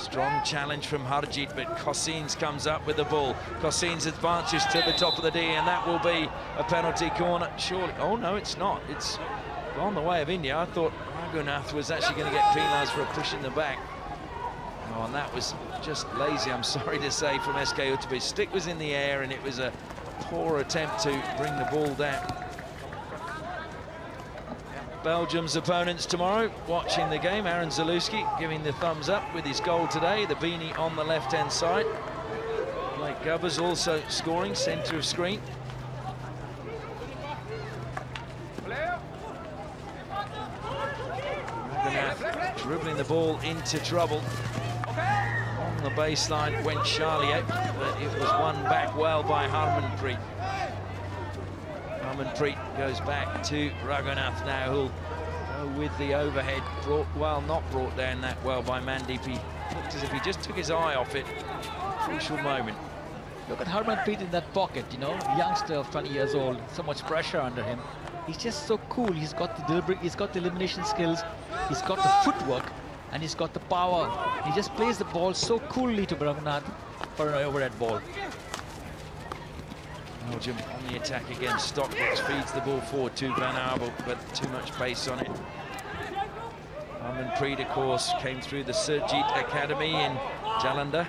Speaker 2: Strong challenge from Harjeet, but Cosyns comes up with the ball. Cosyns advances to the top of the D, and that will be a penalty corner, surely. Oh, no, it's not. It's gone the way of India. I thought Raghunath was actually going to get penalised for a push in the back. Oh, and that was just lazy, I'm sorry to say, from SK Uthappa. Stick was in the air, and it was a poor attempt to bring the ball down. Belgium's opponents tomorrow watching the game. Aran Zalewski giving the thumbs up with his goal today. The beanie on the left-hand side. Blake Govers also scoring, centre of screen. dribbling the ball into trouble. The baseline went Charlier, but it was won back well by Harmanpreet. Harmanpreet goes back to Raghunath now, who'll go with the overhead. Brought well, not brought down that well by Mandeep. He looked as if he just took his eye off it. Crucial moment.
Speaker 4: Look at Harmanpreet in that pocket, you know, youngster of 20 years old, so much pressure under him. He's just so cool. He's got the deliberate, he's got the elimination skills, he's got the footwork, and he's got the power. He just plays the ball so coolly to Raghunath for an overhead ball.
Speaker 2: Oh, Belgium on the attack again. Stockbrook feeds the ball forward to Van Aubel, but too much pace on it. Harmanpreet, of course, came through the Surjit Academy in Jalandhar.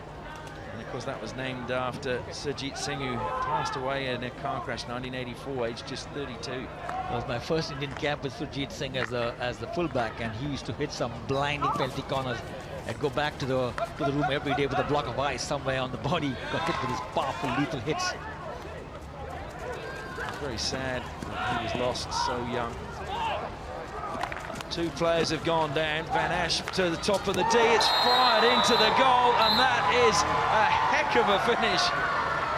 Speaker 2: Of course, that was named after Surjit Singh, who passed away in a car crash in 1984, aged just 32.
Speaker 4: That was my first Indian camp with Surjit Singh as a as the fullback, and he used to hit some blinding penalty corners and go back to the to the room every day with a block of ice somewhere on the body. Got hit with his powerful, lethal hits.
Speaker 2: Very sad he was lost so young. Two players have gone down. Vanasch to the top of the D. It's fired into the goal, and that is a heck of a finish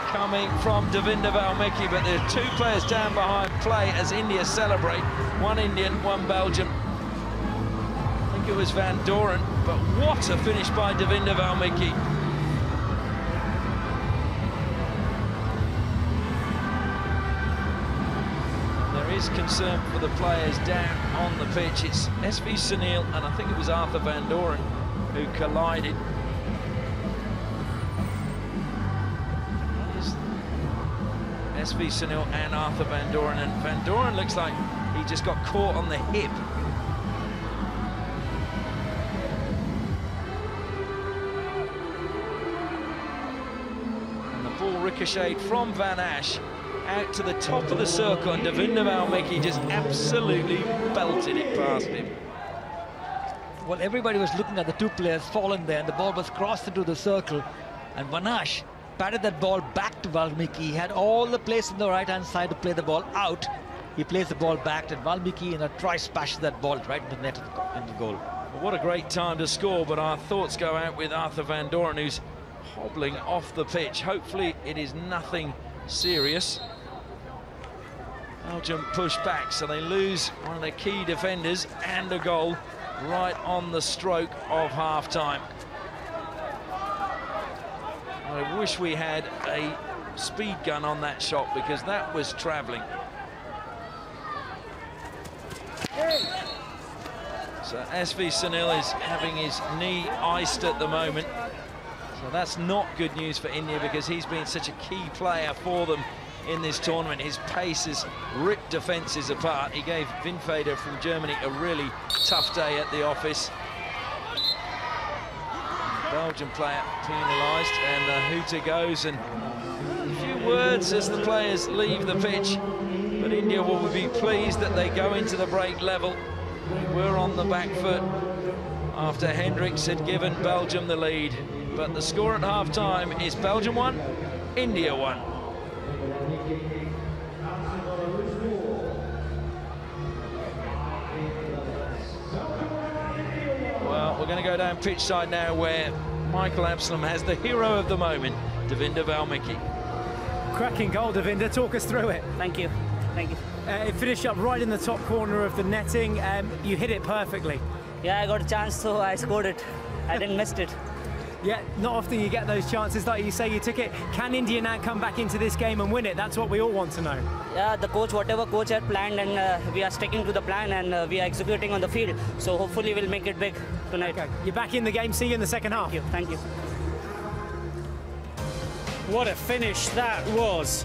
Speaker 2: coming from Devinder Valmiki. But there are two players down behind play as India celebrate. One Indian, one Belgian. I think it was Van Doren, but what a finish by Devinder Valmiki. Is concern for the players down on the pitch. It's SV Sunil and I think it was Arthur Van Doren who collided. SV Sunil and Arthur Van Doren and Van Doren looks like he just got caught on the hip. And the ball ricocheted from Vanasch out to the top of the circle, and Davinder Valmiki just absolutely belted it past him.
Speaker 4: Well, everybody was looking at the two players fallen there, and the ball was crossed into the circle, and Vanasch batted that ball back to Valmiki. He had all the place on the right-hand side to play the ball out. He plays the ball back, and Valmiki in a try smashes that ball right in the net in the goal.
Speaker 2: Well, what a great time to score, but our thoughts go out with Arthur Van Doren, who's hobbling off the pitch. Hopefully it is nothing serious. Belgium push back, so they lose one of their key defenders and a goal right on the stroke of half-time. I wish we had a speed gun on that shot because that was travelling. So SV Sunil is having his knee iced at the moment. So that's not good news for India because he's been such a key player for them in this tournament. His pace has ripped defences apart. He gave Winfeder from Germany a really tough day at the office. Belgian player penalised, and the hooter goes, and a few words as the players leave the pitch. But India will be pleased that they go into the break level. They were on the back foot after Hendrickx had given Belgium the lead. But the score at half-time is Belgium 1, India 1. We're going to go down pitch side now where Michael Absalom has the hero of the moment, Devinder Valmiki.
Speaker 6: Cracking goal, Devinder. Talk us through it.
Speaker 10: Thank you. Thank you.
Speaker 6: Uh, it finished up right in the top corner of the netting. Um, you hit it perfectly.
Speaker 10: Yeah, I got a chance, so I scored it. I didn't miss it.
Speaker 6: Yeah, not often you get those chances like you say you took it. Can India now come back into this game and win it? That's what we all want to know.
Speaker 10: Yeah, the coach, whatever coach had planned, and uh, we are sticking to the plan and uh, we are executing on the field. So hopefully we'll make it big tonight.
Speaker 6: Okay, you're back in the game. See you in the second half.
Speaker 10: Thank you. Thank you.
Speaker 1: What a finish that was.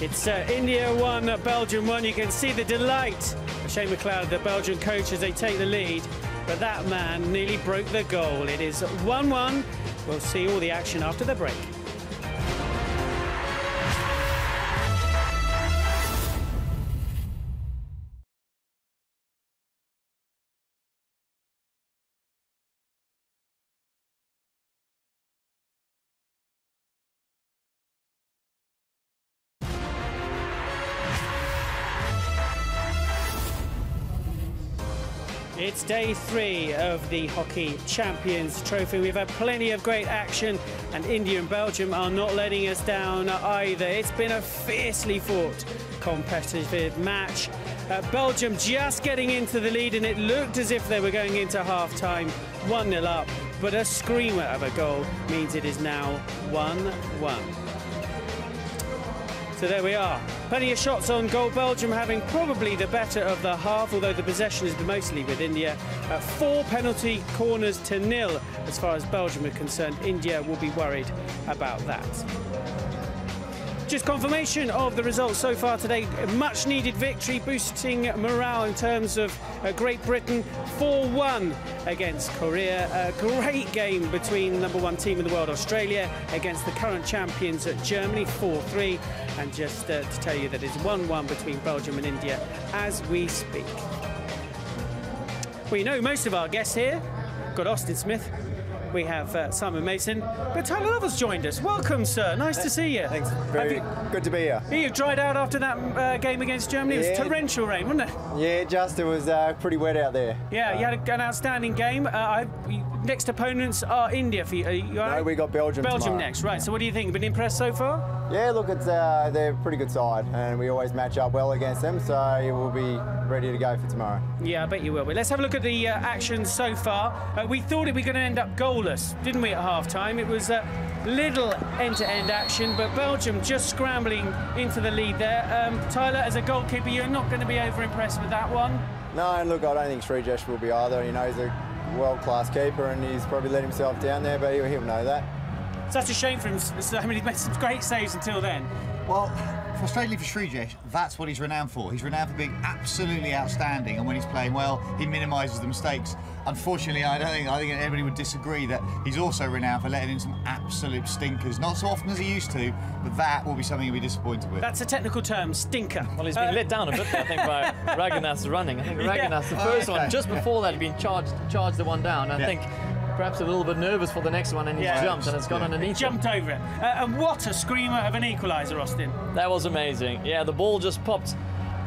Speaker 1: It's uh, India 1, Belgium 1. You can see the delight of Shane McLeod, the Belgian coach, as they take the lead. But that man nearly broke the goal. It is 1 1. We'll see all the action after the break. It's day three of the Hockey Champions Trophy. We've had plenty of great action, and India and Belgium are not letting us down either. It's been a fiercely fought, competitive match. Uh, Belgium just getting into the lead, and it looked as if they were going into half time 1 0 up. But a screamer of a goal means it is now 1 1. So there we are. Plenty of shots on goal. Belgium having probably the better of the half, although the possession is mostly with India. Uh, four penalty corners to nil as far as Belgium are concerned. India will be worried about that. Just confirmation of the results so far today. Much needed victory, boosting morale in terms of uh, Great Britain 4 1 against Korea. A great game between number one team in the world, Australia, against the current champions at Germany 4 3. And just uh, to tell you that it's 1 1 between Belgium and India as we speak. We know most of our guests here. Got Austin Smith, we have uh, Simon Mason, but Tyler Lovell's joined us. Welcome, sir. Nice to see you.
Speaker 11: Thanks. Very
Speaker 1: you,
Speaker 11: good to be here.
Speaker 1: You dried out after that uh, game against Germany. It was torrential rain, wasn't it?
Speaker 11: Yeah, just it was uh, pretty wet out there.
Speaker 1: Yeah, you had an outstanding game. Uh, I, next opponents are India for you. You
Speaker 11: No, we got Belgium.
Speaker 1: Belgium
Speaker 11: tomorrow.
Speaker 1: next, right? So, what do you think? Been impressed so far?
Speaker 11: Yeah, look, it's uh, they're a pretty good side, and we always match up well against them. So we'll be ready to go for tomorrow.
Speaker 1: Yeah, I bet you will. But let's have a look at the uh, action so far. Uh, we thought it was going to end up goalless, didn't we, at half time? It was uh, little end to end action, but Belgium just scrambling into the lead there. Um, Tyler, as a goalkeeper, you're not going to be over impressed with that one.
Speaker 11: No, and look, I don't think Sreejesh will be either. You know, he's a world-class keeper, and he's probably let himself down there, but he'll, he'll know that.
Speaker 1: Such a shame for him. I mean, he's made some great saves until then.
Speaker 12: Well, frustratingly for Sreejesh, that's what he's renowned for. He's renowned for being absolutely outstanding, and when he's playing well, he minimises the mistakes. Unfortunately, I don't think I think anybody would disagree that he's also renowned for letting in some absolute stinkers. Not so often as he used to, but that will be something he'll be disappointed with.
Speaker 1: That's a technical term, stinker.
Speaker 13: Well, he's been
Speaker 1: Uh,
Speaker 13: let down a bit, I think, by Raghunath's running. I think
Speaker 1: Yeah.
Speaker 13: Raghunath's the
Speaker 12: Oh,
Speaker 13: first
Speaker 12: okay.
Speaker 13: one. Just before that, he'd been charged, charged the one down. I
Speaker 12: Yeah.
Speaker 13: think perhaps a little bit nervous for the next one, and he's
Speaker 1: Yeah.
Speaker 13: jumped, and it's gone
Speaker 12: Yeah.
Speaker 13: underneath. him.
Speaker 1: Jumped over it. Uh, and what a screamer of an equaliser, Austin.
Speaker 13: That was amazing. Yeah, the ball just popped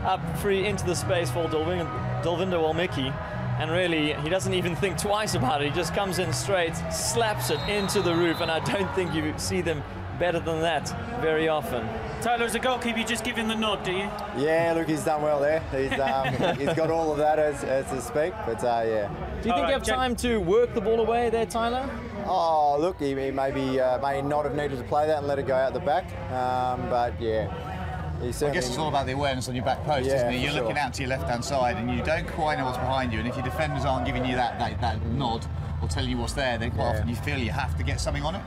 Speaker 13: up free into the space for Delvin- Delvinder Walmicki. And really, he doesn't even think twice about it. He just comes in straight, slaps it into the roof, and I don't think you see them better than that very often.
Speaker 1: Tyler, as a goalkeeper, you just give him the nod, do you?
Speaker 11: Yeah, look, he's done well there. He's um, he's got all of that as, as to speak, but uh, yeah.
Speaker 13: Do you
Speaker 1: All
Speaker 13: think
Speaker 1: right,
Speaker 13: you have
Speaker 1: Jack-
Speaker 13: time to work the ball away there, Tyler?
Speaker 11: Oh, look, he, he maybe uh, may not have needed to play that and let it go out the back, um, but yeah,
Speaker 12: I guess it's all about the awareness on your back post,
Speaker 11: Yeah,
Speaker 12: isn't it? You're
Speaker 11: sure.
Speaker 12: looking out to your left-hand side, and you don't quite know what's behind you. And if your defenders aren't giving you that that, that nod or telling you what's there, then quite
Speaker 11: Yeah.
Speaker 12: often you feel you have to get something on it.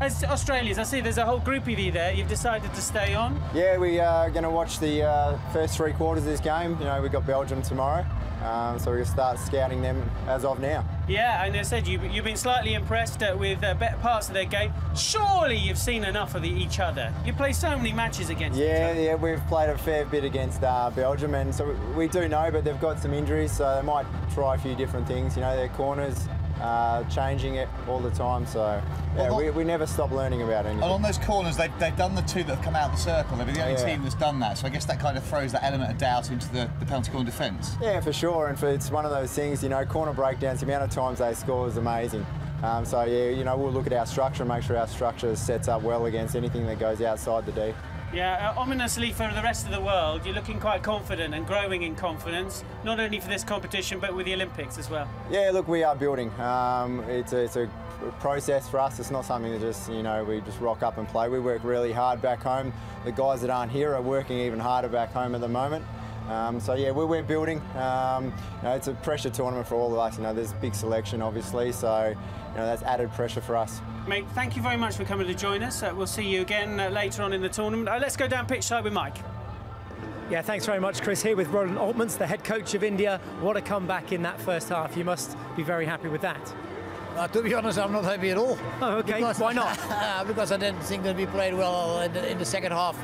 Speaker 1: As Australians, I see there's a whole group of you there. You've decided to stay on.
Speaker 11: Yeah, we are going to watch the uh, first three quarters of this game. You know, we've got Belgium tomorrow, um, so we're going to start scouting them as of now.
Speaker 1: Yeah, and I said you, you've been slightly impressed uh, with uh, better parts of their game. Surely you've seen enough of the, each other. You play so many matches against each
Speaker 11: Yeah,
Speaker 1: other.
Speaker 11: yeah, we've played a fair bit against uh, Belgium, and so we do know, but they've got some injuries, so they might try a few different things. You know, their corners, uh, changing it all the time. So yeah,
Speaker 12: Well,
Speaker 11: we, we never stop learning about anything.
Speaker 12: And on those corners, they've, they've done the two that have come out of the circle. They're the only
Speaker 11: Yeah.
Speaker 12: team that's done that. So I guess that kind of throws that element of doubt into the, the penalty corner defence.
Speaker 11: Yeah, for sure. And for, it's one of those things, you know, corner breakdowns, the amount of times they score is amazing. Um, so yeah, you know, we'll look at our structure and make sure our structure sets up well against anything that goes outside the D.
Speaker 1: Yeah, uh, ominously for the rest of the world, you're looking quite confident and growing in confidence, not only for this competition but with the Olympics as well.
Speaker 11: Yeah, look, we are building. Um, it's, a, it's a process for us. It's not something that just, you know, we just rock up and play. We work really hard back home. The guys that aren't here are working even harder back home at the moment. Um, so yeah, we're, we're building. Um, you know, it's a pressure tournament for all of us. You know, there's a big selection, obviously, so you know that's added pressure for us.
Speaker 1: Mate, thank you very much for coming to join us. Uh, we'll see you again uh, later on in the tournament. Uh, let's go down pitch side with Mike.
Speaker 6: Yeah, thanks very much, Chris. Here with Roland Oltmans, the head coach of India. What a comeback in that first half. You must be very happy with that.
Speaker 7: Uh, to be honest, I'm not happy at all.
Speaker 6: Oh, okay.
Speaker 7: Because,
Speaker 6: Why not?
Speaker 7: because I didn't think that we played well in the, in the second half.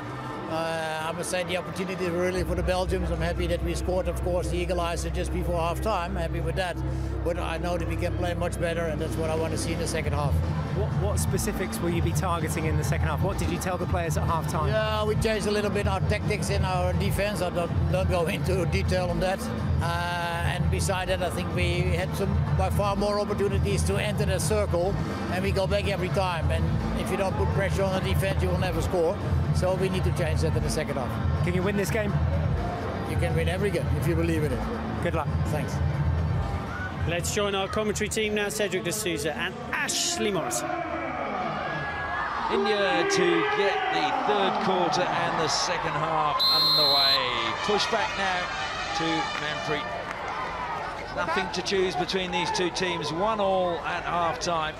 Speaker 7: Uh, I must say the opportunity really for the Belgians. I'm happy that we scored, of course, the equalizer just before half time. Happy with that. But I know that we can play much better, and that's what I want to see in the second half.
Speaker 6: What, what specifics will you be targeting in the second half? What did you tell the players at half time?
Speaker 7: Yeah, we changed a little bit our tactics in our defense. I don't, don't go into detail on that. Uh, and beside that, I think we had some by far more opportunities to enter the circle, and we go back every time. And if you don't put pressure on the defense, you will never score. So we need to change that in the second half.
Speaker 6: Can you win this game?
Speaker 7: You can win every game if you believe in it.
Speaker 6: Good luck.
Speaker 7: Thanks.
Speaker 1: Let's join our commentary team now, Cedric D'Souza and Ashley Morrison.
Speaker 2: India to get the third quarter and the second half underway. Push back now to Manpreet. Nothing to choose between these two teams. One all at half-time.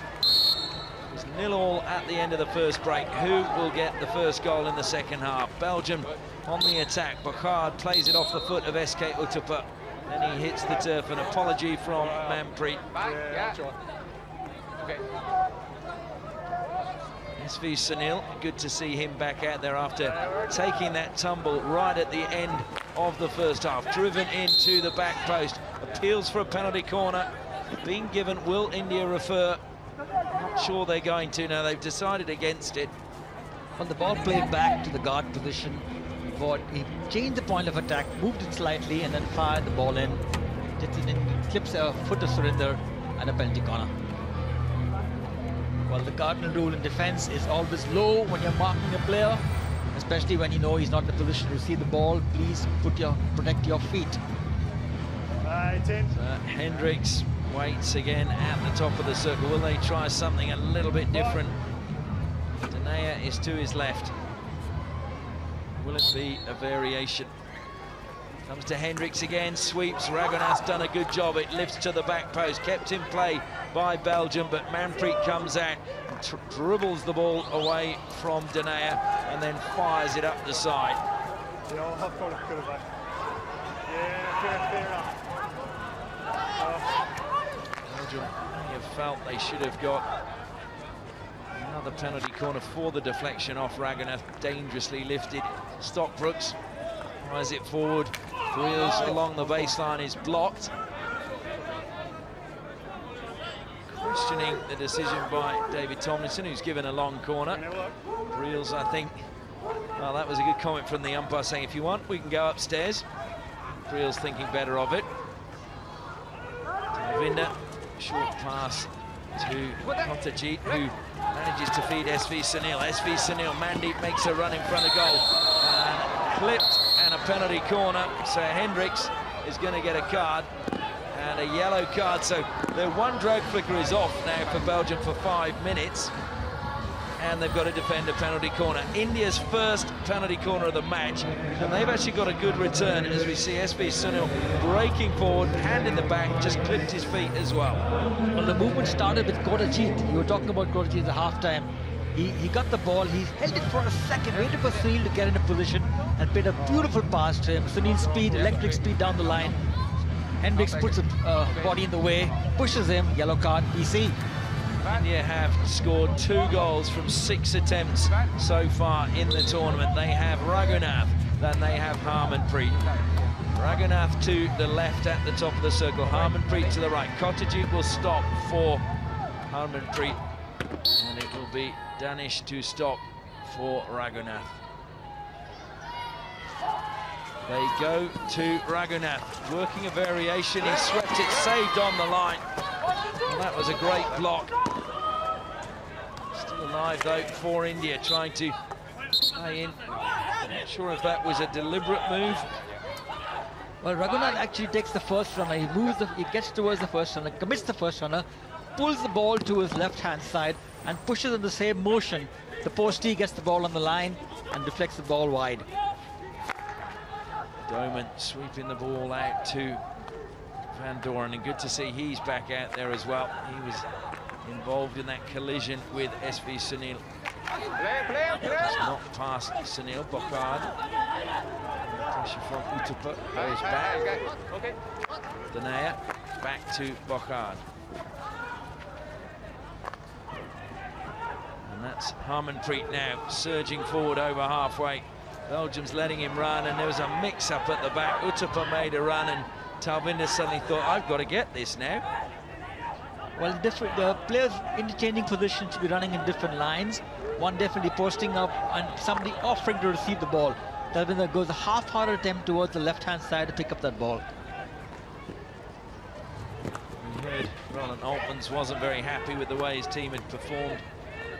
Speaker 2: Nil all at the end of the first break. Who will get the first goal in the second half? Belgium on the attack. Boccard plays it off the foot of SK Uthappa. Then he hits the turf. An apology from Manpreet. SV Sunil, good to see him back out there after taking that tumble right at the end of the first half. Driven into the back post, appeals for a penalty corner. Being given, will India refer? Sure they're going to now, they've decided against it.
Speaker 4: Well, the ball played back to the guard position. But he changed the point of attack, moved it slightly, and then fired the ball in. It clips a foot of Surender and a penalty corner. Well, the cardinal rule in defense is always low when you're marking a player, especially when you know he's not in a position to receive the ball. Please put your protect your feet.
Speaker 5: Uh,
Speaker 2: So Hendrickx waits again at the top of the circle. Will they try something a little bit different? Denayer is to his left. Will it be a variation? Comes to Hendrickx again, sweeps. Raghunath's done a good job. It lifts to the back post, kept in play by Belgium, but Manpreet comes out and dribbles the ball away from Denayer and then fires it up the side.
Speaker 5: Yeah, fair, fair.
Speaker 2: Belgium have felt they should have got another penalty corner for the deflection off Raghunath, dangerously lifted. Stockbroekx fires it forward, wheels along the baseline is blocked. Questioning the decision by David Tomlinson, who's given a long corner. Briels, I think, well, that was a good comment from the umpire saying, if you want, we can go upstairs. Briels thinking better of it. Vinda, short pass to Kothajit, who manages to feed SV Sunil. SV Sunil, Mandeep makes a run in front of goal. And clipped and a penalty corner. So Hendrickx is going to get a card and a yellow card. So their one drag flicker is off now for Belgium for five minutes. And they've got to defend a penalty corner. India's first penalty corner of the match. And they've actually got a good return as we see SV Sunil breaking forward, hand in the back, just clipped his feet as well.
Speaker 4: Well, the movement started with Kothajit. You were talking about Kothajit at the halftime. He, he got the ball, he held it for a second, waited for Sunil to get into position and played a beautiful pass to him. Sunil's speed, electric speed down the line. Hendrickx puts a uh, body in the way, pushes him, yellow card, PC.
Speaker 2: India have scored two goals from six attempts so far in the tournament. They have Raghunath, then they have Harmanpreet. Raghunath to the left at the top of the circle, Harmanpreet to the right. Kothajit will stop for Harmanpreet, and it will be Danish to stop for Raghunath. They go to Raghunath, working a variation. He swept it, saved on the line. That was a great block. Alive, though, for India, trying to play in. Not sure if that was a deliberate move.
Speaker 4: Well, Raghunath actually takes the first runner. He moves, the, he gets towards the first runner, commits the first runner, pulls the ball to his left-hand side and pushes in the same motion. The postee gets the ball on the line and deflects the ball wide.
Speaker 2: Dohmen sweeping the ball out to Van Doren, and good to see he's back out there as well. He was involved in that collision with SV Sunil. Just not past Sunil, Boccard. Pressure from goes back. Denayer, back to Boccard. And that's Harmanpreet now, surging forward over halfway. Belgium's letting him run, and there was a mix-up at the back. Uthappa made a run, and Talwinder suddenly thought, I've got to get this now.
Speaker 4: Well, different the players interchanging positions to be running in different lines. One definitely posting up, and somebody offering to receive the ball. Talwinder goes a half-hearted attempt towards the left-hand side to pick up that ball.
Speaker 2: We heard Roland Oltmans wasn't very happy with the way his team had performed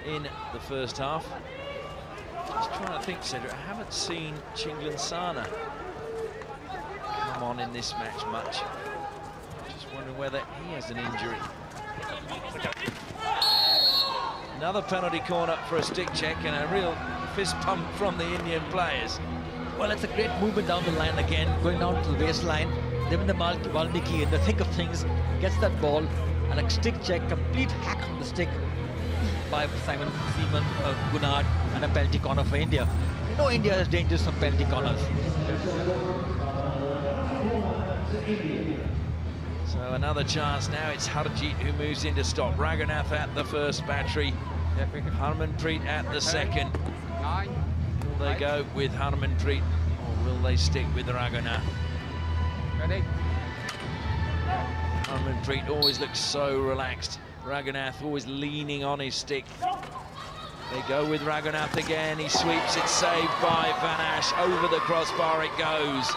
Speaker 2: in the first half. Just trying to think, Cedric, I haven't seen Chinglensana come on in this match much. Just wondering whether he has an injury. Another penalty corner for a stick check and a real fist pump from the Indian players.
Speaker 4: Well, it's a great movement down the line again, going down to the baseline. Devinder Valmiki in the thick of things gets that ball and a stick check, complete hack on the stick by Simon Seaman, uh, Gougnard, and a penalty corner for India. You know India is dangerous from penalty corners.
Speaker 2: So another chance now. It's Harjeet who moves in to stop. Raghunath at the first battery. Harmanpreet at the second. Will they go with Harmanpreet or will they stick with Raghunath?
Speaker 14: Ready?
Speaker 2: Harmanpreet always looks so relaxed. Raghunath always leaning on his stick. They go with Raghunath again. He sweeps it, saved by Vanasch. Over the crossbar it goes.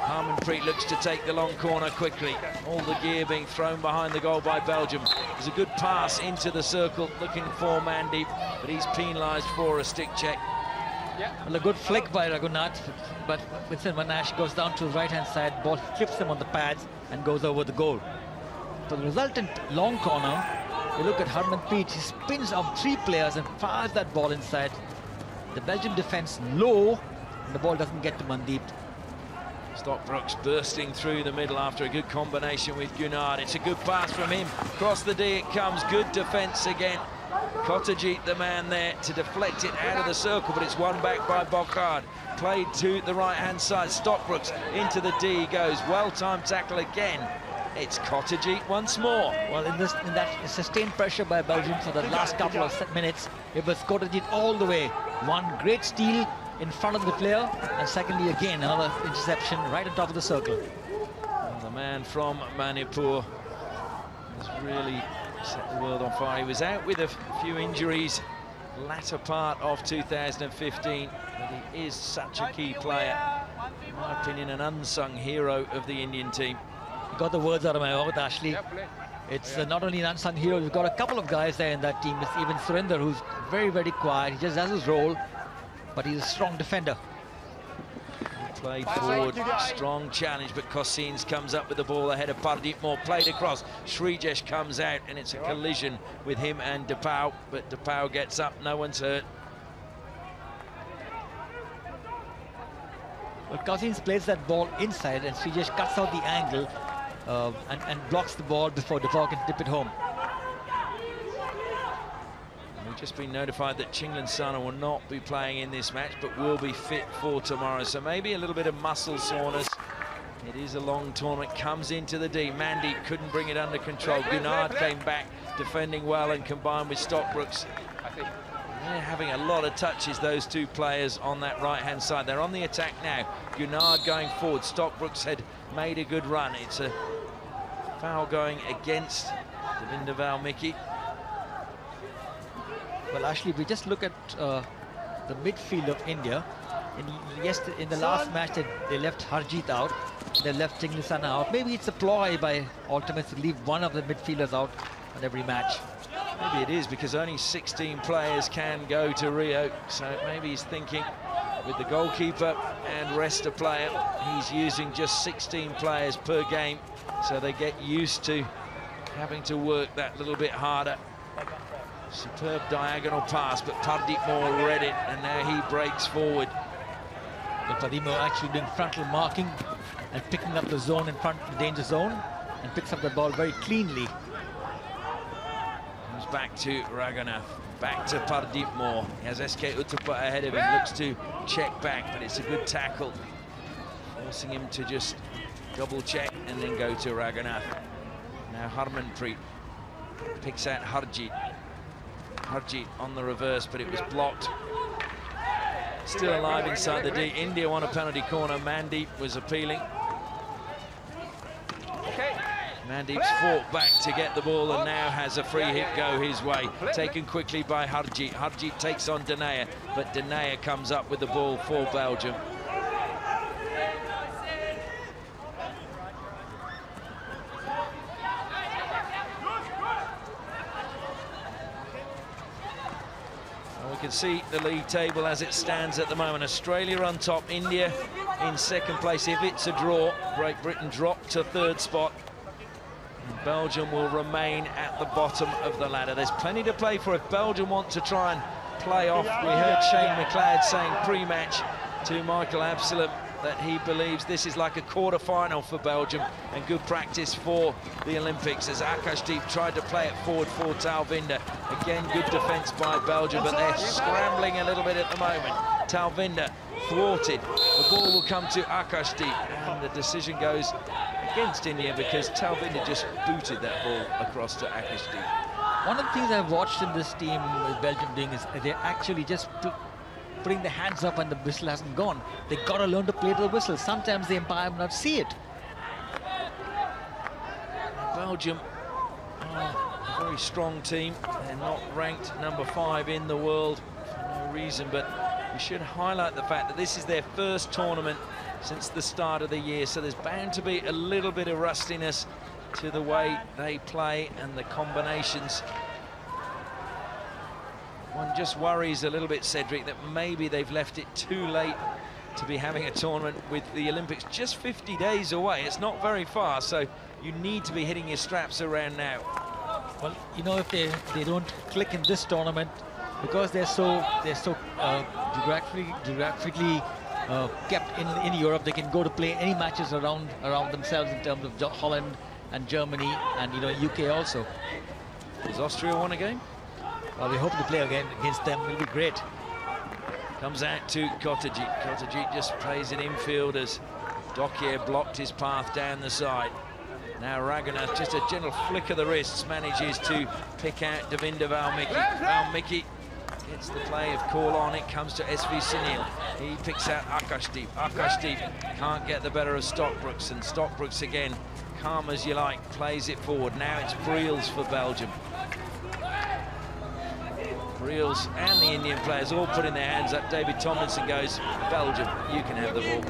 Speaker 2: Harmanpreet looks to take the long corner quickly. All the gear being thrown behind the goal by Belgium. There's a good pass into the circle, looking for Mandeep, but he's penalised for a stick check.
Speaker 4: Well, a good flick by Raghunath, but Vincent Vanasch goes down to the right-hand side, ball clips him on the pads and goes over the goal. So the resultant long corner, you look at Harmanpreet, he spins off three players and fires that ball inside. The Belgium defence low, and the ball doesn't get to Mandeep.
Speaker 2: Stockbroekx bursting through the middle after a good combination with Gougnard. It's a good pass from him. Across the D it comes. Good defence again. Kothajit, the man there, to deflect it out of the circle, but it's won back by Boccard. Played to the right-hand side. Stockbroekx into the D goes. Well-timed tackle again. It's Kothajit once more.
Speaker 4: Well, in this in that sustained pressure by Belgium for the last couple of minutes, it was Kothajit all the way. One great steal in front of the player, and secondly, again, another interception right on top of the circle.
Speaker 2: And the man from Manipur has really set the world on fire. He was out with a few injuries latter part of 2015, but he is such a key player. In my opinion, an unsung hero of the Indian team.
Speaker 4: You got the words out of my mouth, Ashley. It's uh, not only an unsung hero, we've got a couple of guys there in that team. It's even Surender, who's very, very quiet. He just does his role, but he's a strong defender.
Speaker 2: Played forward, strong challenge, but Cosyns comes up with the ball ahead of Pardeep Mor, played across. Sreejesh comes out, and it's a collision with him and de Paeuw, but de Paeuw gets up, no one's hurt.
Speaker 4: Well, Cosyns plays that ball inside, and Sreejesh cuts out the angle uh, and, and blocks the ball before de Paeuw can tip it home.
Speaker 2: Just been notified that Chinglensana will not be playing in this match, but will be fit for tomorrow. So maybe a little bit of muscle soreness. It is a long tournament, comes into the D. Mandy couldn't bring it under control. Gougnard came back, defending well and combined with Stockbroekx. They're having a lot of touches, those two players on that right-hand side. They're on the attack now. Gougnard going forward. Stockbroekx had made a good run. It's a foul going against Devinder Valmiki.
Speaker 4: Well, actually, we just look at uh, the midfield of India. In, yesterday, in the last match, they, they left Harjeet out. They left Chinglensana out. Maybe it's a ploy by Oltmans to leave one of the midfielders out on every match.
Speaker 2: Maybe it is because only 16 players can go to Rio. So maybe he's thinking with the goalkeeper and rest of player, he's using just 16 players per game. So they get used to having to work that little bit harder. Superb diagonal pass, but Pardeep Mor read it, and now he breaks forward.
Speaker 4: And Pardeep Mor actually doing frontal marking and picking up the zone in front of the danger zone and picks up the ball very cleanly.
Speaker 2: Comes back to Raghunath, back to Pardeep Mor. He has SK Uthappa ahead of him, looks to check back, but it's a good tackle, forcing him to just double check and then go to Raghunath. Now Harmanpreet picks out Harjeet. Harjeet on the reverse, but it was blocked. Still alive inside the D. India won a penalty corner. Mandeep was appealing. Mandeep's fought back to get the ball and now has a free hit go his way. Taken quickly by Harjeet. Harjeet takes on Denayer, but Denayer comes up with the ball for Belgium. See the league table as it stands at the moment. Australia on top, India in second place. If it's a draw, Great Britain drop to third spot. Belgium will remain at the bottom of the ladder. There's plenty to play for if Belgium want to try and play off. We heard Shane McLeod saying pre-match to Michael Absalom that he believes this is like a quarter-final for Belgium and good practice for the Olympics as Akashdeep tried to play it forward for Talwinder. Again, good defence by Belgium, but they're scrambling a little bit at the moment. Talwinder thwarted. The ball will come to Akashdeep, and the decision goes against India because Talwinder just booted that ball across to Akashdeep.
Speaker 4: One of the things I've watched in this team Belgium doing is they're actually just putting their hands up and the whistle hasn't gone. They've got to learn to play to the whistle. Sometimes the umpire will not see it.
Speaker 2: Belgium a very strong team. They're not ranked number five in the world for no reason, but we should highlight the fact that this is their first tournament since the start of the year, so there's bound to be a little bit of rustiness to the way they play and the combinations one just worries a little bit, Cedric, that maybe they've left it too late to be having a tournament with the Olympics just 50 days away. It's not very far, so you need to be hitting your straps around now.
Speaker 4: Well, you know, if they, they don't click in this tournament, because they're so they're so uh, geographically, geographically uh, kept in, in Europe, they can go to play any matches around around themselves in terms of Holland and Germany and, you know, UK also.
Speaker 2: Does Austria won a game?
Speaker 4: Well, we hope to play again against them. It'll be great.
Speaker 2: Comes out to Kothajit. Kothajit just plays an infield as Dockier blocked his path down the side. Now Raghunath, just a gentle flick of the wrists, manages to pick out Devinder Valmiki. Valmiki gets the play of call on. It comes to SV Sunil. He picks out Akashdeep. Akashdeep can't get the better of Stockbroekx, and Stockbroekx again, calm as you like, plays it forward. Now it's Briels for Belgium. Reels and the Indian players all putting their hands up. David Tomlinson goes, Belgium, you can have the ball.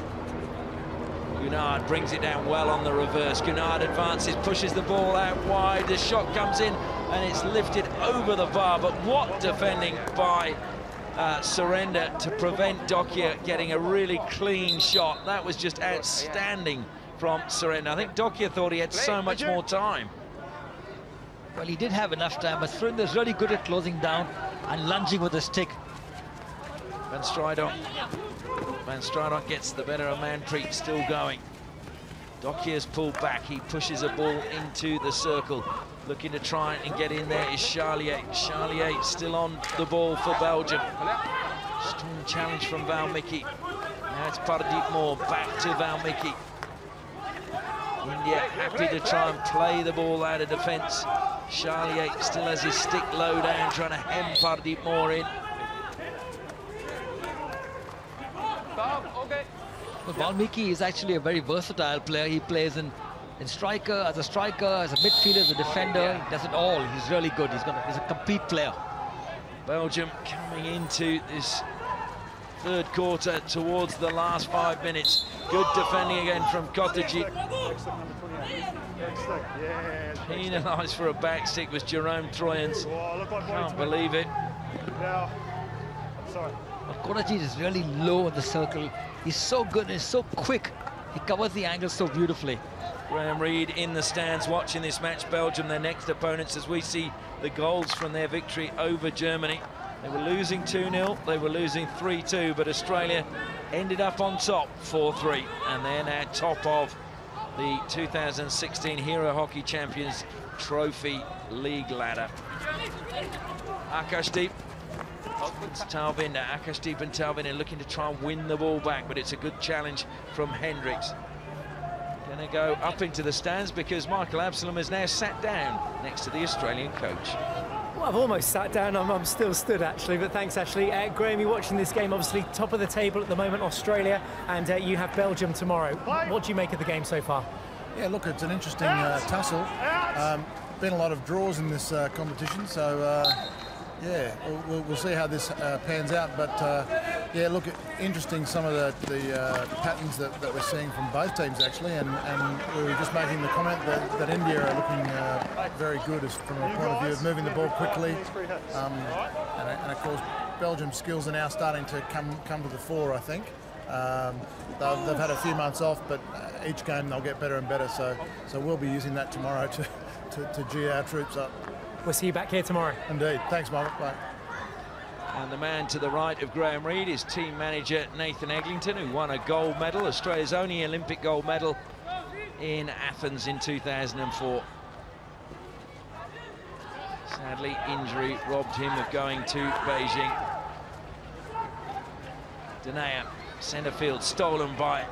Speaker 2: Gougnard brings it down well on the reverse. Gougnard advances, pushes the ball out wide. The shot comes in and it's lifted over the bar. But what defending by uh, Surender to prevent Dockier getting a really clean shot. That was just outstanding from Surender. I think Dockier thought he had so much more time.
Speaker 4: Well, he did have enough time, but Surender's really good at closing down and lunging with a stick.
Speaker 2: Van Strydonck. Van Strydonck gets the better of Manpreet, still going. Dockier's pulled back. He pushes a ball into the circle. Looking to try and get in there is Charlier. Charlier still on the ball for Belgium. Strong challenge from Valmiki. Now it's Pardeep Mor back to Valmiki. India happy to try and play the ball out of defence. Charlier still has his stick low down, trying to hem Pardeep Mor in.
Speaker 4: Well, Valmiki is actually a very versatile player. He plays in, in striker, as a striker, as a midfielder, as a defender. He does it all. He's really good. He's, gonna, he's a complete player.
Speaker 2: Belgium coming into this third quarter towards the last five minutes. Good defending again from Kothajit. Penalised for a back stick was Jerome Truyens. Can't believe it.
Speaker 5: Now, I'm sorry.
Speaker 4: Kothajit is really low in the circle. He's so good, he's so quick. He covers the angle so beautifully.
Speaker 2: Graham Reid in the stands watching this match. Belgium, their next opponents, as we see the goals from their victory over Germany. They were losing 2-0, they were losing 3-2, but Australia ended up on top 4-3, and they're now top of the 2016 Hero Hockey Champions Trophy League ladder. Akashdeep it's Akashdeep and Talwinder looking to try and win the ball back, but it's a good challenge from Hendrickx. Going to go up into the stands because Michael Absalom has now sat down next to the Australian coach.
Speaker 6: Well, I've almost sat down. I'm, I'm still stood, actually, but thanks, Ashley. Uh, Graham, you're watching this game, obviously top of the table at the moment, Australia, and uh, you have Belgium tomorrow. What do you make of the game so far?
Speaker 14: Yeah, look, it's an interesting uh, tussle. Um, been a lot of draws in this uh, competition, so uh, yeah, we'll, we'll, see how this uh, pans out. But uh, yeah, look, interesting some of the, the uh, patterns that, that, we're seeing from both teams actually, and, and we were just making the comment that, that India are looking uh, very good as, from a point of view of moving the ball quickly, um, and, and, of course Belgium's skills are now starting to come come to the fore. I think. Um, they've, they've, had a few months off, but uh, each game they'll get better and better. So, so we'll be using that tomorrow to, to, to G our troops up.
Speaker 6: We'll see you back here tomorrow.
Speaker 14: Indeed. Thanks, Mark. Bye.
Speaker 2: And the man to the right of Graham Reid is team manager Nathan Eglington, who won a gold medal, Australia's only Olympic gold medal in Athens in 2004. Sadly, injury robbed him of going to Beijing. Denayer, centre field, stolen by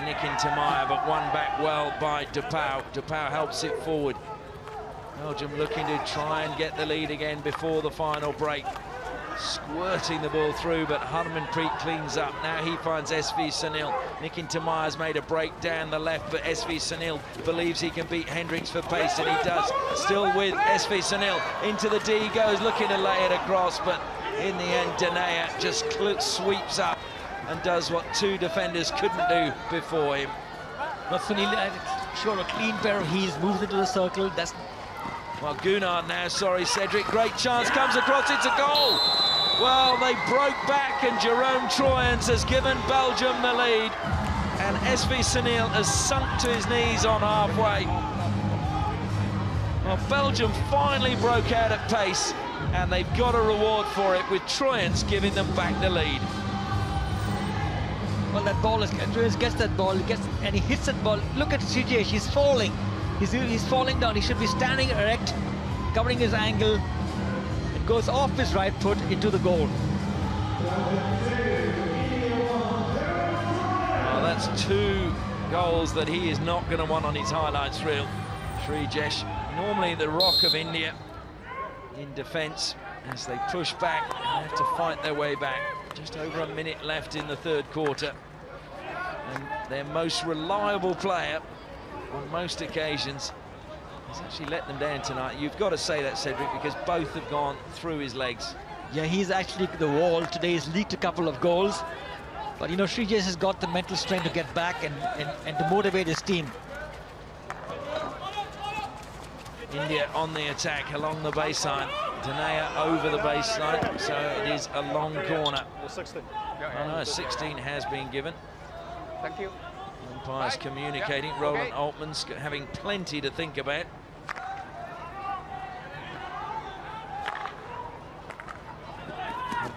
Speaker 2: Nikkin Thimmaiah, but won back well by de Paeuw. Dupau helps it forward. Belgium looking to try and get the lead again before the final break. Squirting the ball through, but Harmanpreet cleans up. Now he finds SV Sunil. Nikkin Thimmaiah's made a break down the left, but SV Sunil believes he can beat Hendrickx for pace, and he does. Still with SV Sunil. Into the D goes, looking to lay it across, but in the end, Denayer just sweeps up and does what two defenders couldn't do before him.
Speaker 4: But Sunil, uh, sure, a clean pair of heels, moves into the circle. That's
Speaker 2: well, Gougnard now, sorry, Cedric. Great chance comes across, it's a goal. Well, they broke back and Jerome Truyens has given Belgium the lead. And SV Sunil has sunk to his knees on halfway. Well, Belgium finally broke out at pace and they've got a reward for it with Truyens giving them back the lead.
Speaker 4: Well, that ball is, Truyens gets that ball, he gets, and he hits that ball. Look at CJ, she's falling. He's, he's falling down. He should be standing erect, covering his angle. Goes off his right foot into the goal.
Speaker 2: Well, that's two goals that he is not going to want on his highlights reel. Sreejesh, normally the rock of India in defence as they push back and have to fight their way back. Just over a minute left in the third quarter. And their most reliable player on most occasions. He's actually let them down tonight. You've got to say that, Cedric, because both have gone through his legs.
Speaker 4: Yeah, he's actually the wall today. He's leaked a couple of goals. But, you know, Sreejesh has got the mental strength to get back and, and, and to motivate his team.
Speaker 2: India on the attack along the baseline. Denayer over the baseline, so it is a long corner. 16. Oh, no, 16 has been given.
Speaker 5: Thank you.
Speaker 2: Umpires communicating. Yep. Roland okay. Oltmans' having plenty to think about.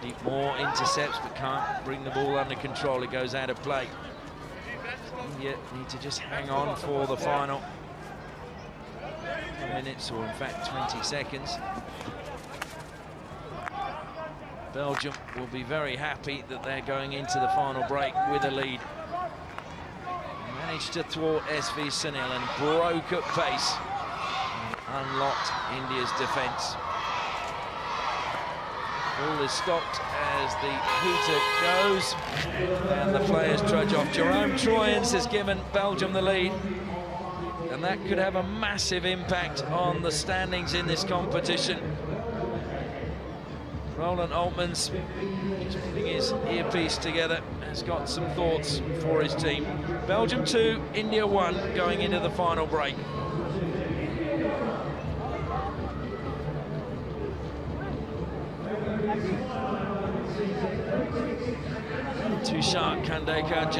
Speaker 2: Deep more intercepts, but can't bring the ball under control. It goes out of play. India need to just hang on for the final minutes, or in fact 20 seconds. Belgium will be very happy that they're going into the final break with a lead managed to thwart SV Sunil and broke at pace and unlocked India's defence. Ball is stopped as the hooter goes and the players trudge off. Jerome Troyens has given Belgium the lead and that could have a massive impact on the standings in this competition. Roland Oltmans, putting his earpiece together, has got some thoughts for his team. Belgium 2, India 1, going into the final break.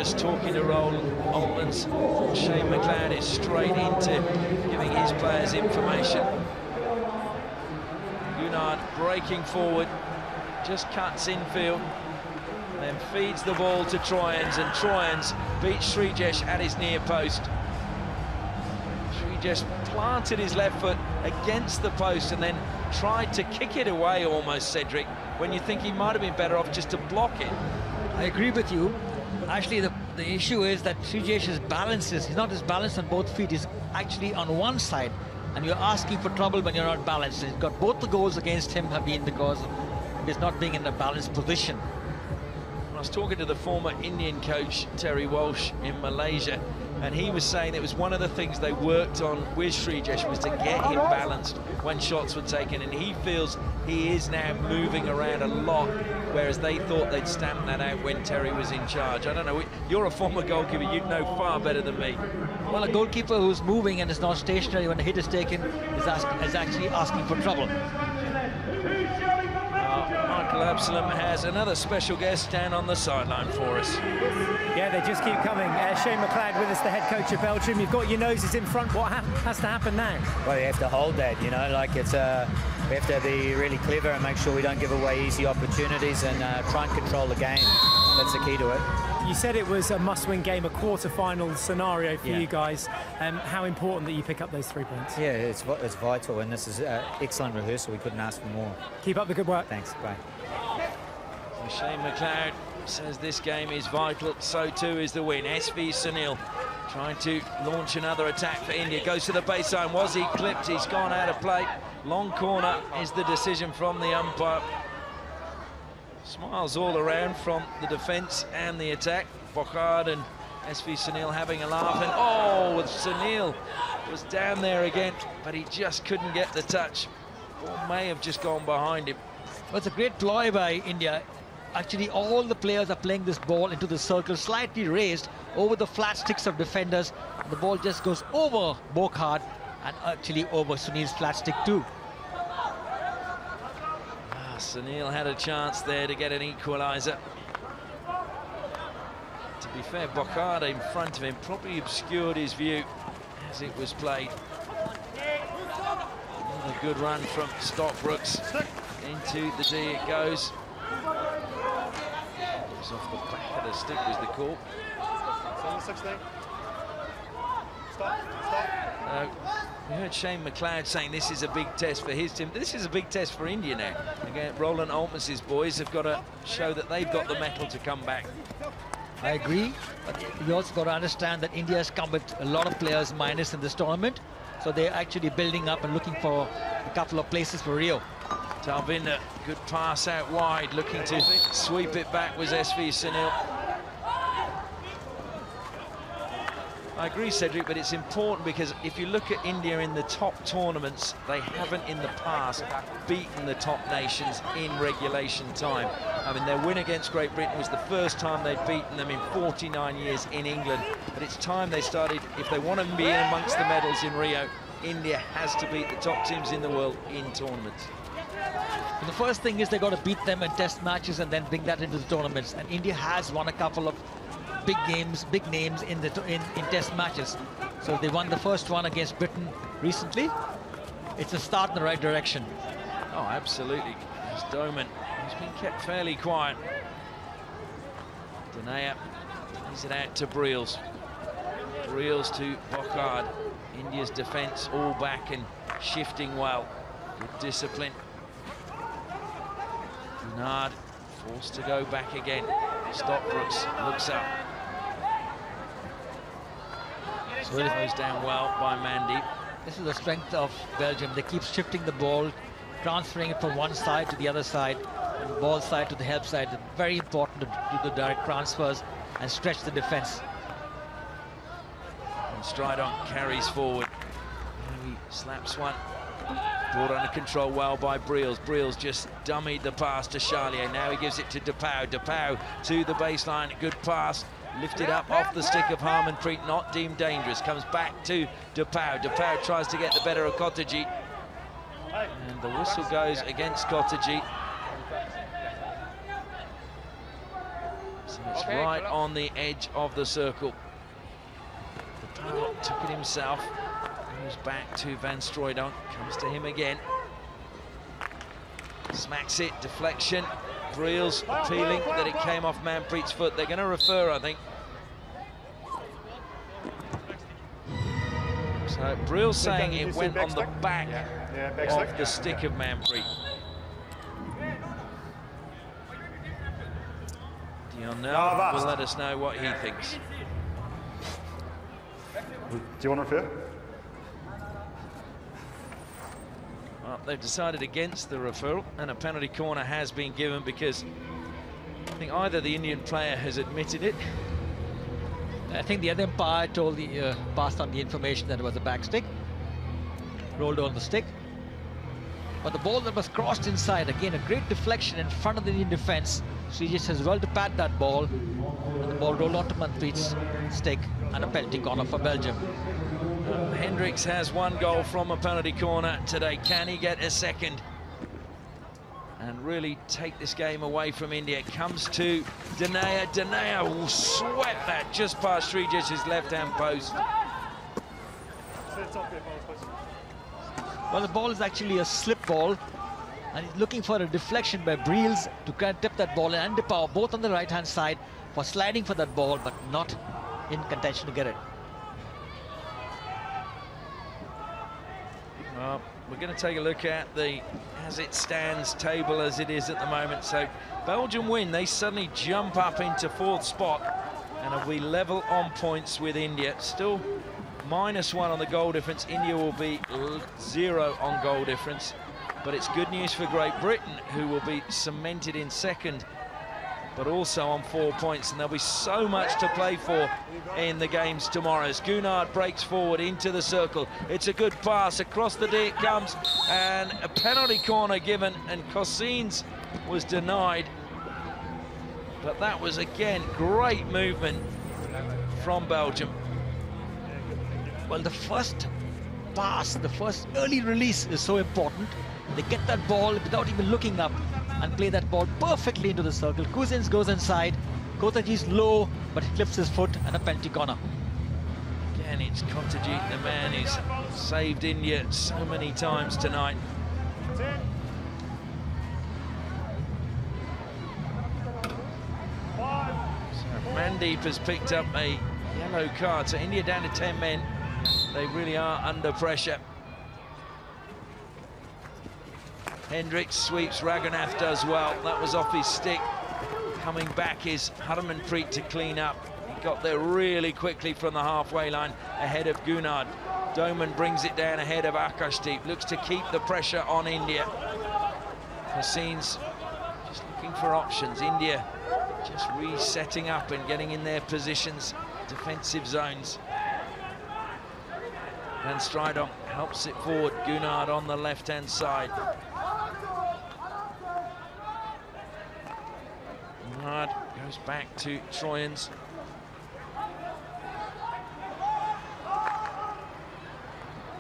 Speaker 2: Just talking to Roland Oltmans. Shane McLeod is straight into giving his players information. Gougnard breaking forward, just cuts infield, then feeds the ball to Truyens, and Truyens beats Sreejesh at his near post. Sreejesh planted his left foot against the post and then tried to kick it away almost, Cedric, when you think he might have been better off just to block it.
Speaker 4: I agree with you. Actually, the, the issue is that Sreejesh's balance is, he's not as balanced on both feet. He's actually on one side. And you're asking for trouble when you're not balanced. He's got both the goals against him have been because of his not being in a balanced position.
Speaker 2: I was talking to the former Indian coach, Terry Walsh, in Malaysia, and he was saying it was one of the things they worked on with Srijesh was to get him balanced when shots were taken, and he feels he is now moving around a lot, whereas they thought they'd stamp that out when Terry was in charge. I don't know, you're a former goalkeeper, you'd know far better than me.
Speaker 4: Well, a goalkeeper who's moving and is not stationary when the hit is taken is, ask, is actually asking for trouble.
Speaker 2: Michael Absalom has another special guest down on the sideline for us.
Speaker 6: Yeah, they just keep coming. Uh, Shane McLeod with us, the head coach of Belgium. You've got your noses in front. What ha has to happen now?
Speaker 15: Well, you have to hold that, you know, like it's a... Uh, we have to be really clever and make sure we don't give away easy opportunities and uh, try and control the game. That's the key to it.
Speaker 6: You said it was a must-win game, a quarter-final scenario for yeah. you guys. Um, how important that you pick up those three points?
Speaker 15: Yeah, it's, it's vital, and this is uh, excellent rehearsal. We couldn't ask for more.
Speaker 6: Keep up the good work.
Speaker 15: Thanks. Bye.
Speaker 2: Shane McLeod says this game is vital, so too is the win. SV Sunil trying to launch another attack for India. Goes to the baseline. Was he clipped? He's gone out of play. Long corner is the decision from the umpire. Smiles all around from the defence and the attack. Boccard and SV Sunil having a laugh. And oh, with Sunil was down there again, but he just couldn't get the touch. Or may have just gone behind him.
Speaker 4: Well, it's a great ploy by India actually all the players are playing this ball into the circle, slightly raised over the flat sticks of defenders. The ball just goes over Boccard and actually over Sunil's flat stick too.
Speaker 2: Ah, Sunil had a chance there to get an equaliser. To be fair, Boccard in front of him probably obscured his view as it was played. Another good run from Stockbroekx. Into the D it goes off the back of the stick was the call. Stop, stop. Uh, we heard Shane McLeod saying this is a big test for his team. This is a big test for India now. Again, Roland Oltmans' boys have got to show that they've got the mettle to come back.
Speaker 4: I agree, but you also got to understand that India has come with a lot of players minus in this tournament. So they're actually building up and looking for a couple of places for Rio.
Speaker 2: Talwinder, good pass out wide, looking to sweep it back was SV Sunil. I agree, Cedric, but it's important because if you look at India in the top tournaments, they haven't in the past beaten the top nations in regulation time. I mean, their win against Great Britain was the first time they'd beaten them in 49 years in England. But it's time they started, if they want to be amongst the medals in Rio, India has to beat the top teams in the world in tournaments.
Speaker 4: The first thing is they got to beat them in test matches and then bring that into the tournaments. And India has won a couple of big games, big names in the in, in test matches. So they won the first one against Britain recently. It's a start in the right direction.
Speaker 2: Oh, absolutely. It's Dohmen. He's been kept fairly quiet. Denayer he's it out to Briels. Briels to Boccard. India's defence all back and shifting well. Good discipline. Bernard forced to go back again. Stockbroekx looks up. So it goes down well by Mandy.
Speaker 4: This is the strength of Belgium. They keep shifting the ball, transferring it from one side to the other side, and the ball side to the help side. It's very important to do the direct transfers and stretch the defense.
Speaker 2: And Stridon carries forward. He slaps one Brought under control well by Briels. Briels just dummied the pass to Charlier. Now he gives it to de Paeuw. Depau to the baseline. Good pass. Lifted up off the stick of Harmanpreet, not deemed dangerous. Comes back to de Paeuw. Depau tries to get the better of Kothajit. And the whistle goes against Kothajit. So it's right on the edge of the circle. de Paeuw took it himself. Goes back to Van Strydonck. Comes to him again. Smacks it, deflection. Briels appealing that it came off Manpreet's foot. They're going to refer, I think. So Briels saying it went on the back of the stick of Manpreet. Dion now will let us know what he thinks.
Speaker 5: Do you want to refer?
Speaker 2: Well, they've decided against the referral, and a penalty corner has been given because I think either the Indian player has admitted it.
Speaker 4: I think the other umpire told the uh, passed on the information that it was a back stick, rolled on the stick. But the ball that was crossed inside, again, a great deflection in front of the Indian defense. Sreejesh's has well to pad that ball, and the ball rolled onto Manpreet's stick, and a penalty corner for Belgium.
Speaker 2: Hendrickx has one goal from a penalty corner today. Can he get a second? And really take this game away from India. Comes to Denayer. Denayer will swept that just past Sreejesh's left-hand post.
Speaker 4: Well, the ball is actually a slip ball, and he's looking for a deflection by Briels to kind of tip that ball, and de Paeuw both on the right-hand side for sliding for that ball, but not in contention to get it.
Speaker 2: Well, we're going to take a look at the as it stands table as it is at the moment. So Belgium win, they suddenly jump up into fourth spot and if we level on points with India. Still minus one on the goal difference. India will be zero on goal difference. But it's good news for Great Britain, who will be cemented in second but also on four points. And there'll be so much to play for in the games tomorrow. As Gougnard breaks forward into the circle. It's a good pass. Across the D it comes. And a penalty corner given. And Cosyns was denied. But that was, again, great movement from Belgium.
Speaker 4: Well, the first pass, the first early release is so important. They get that ball without even looking up and play that ball perfectly into the circle. Cosyns goes inside. Kothajit's low, but he lifts his foot and a penalty corner.
Speaker 2: Again, it's Kotagi, the man who's saved India so many times tonight. So Mandeep has picked up a yellow card. So India down to 10 men. They really are under pressure. Hendrickx sweeps, Raghunath does well. That was off his stick. Coming back is Harmanpreet to clean up. He got there really quickly from the halfway line ahead of Gougnard. Dohmen brings it down ahead of Akashdeep. Looks to keep the pressure on India. Hassein's just looking for options. India just resetting up and getting in their positions, defensive zones. Van Strydonck helps it forward. Gougnard on the left-hand side. Goes back to Truyens.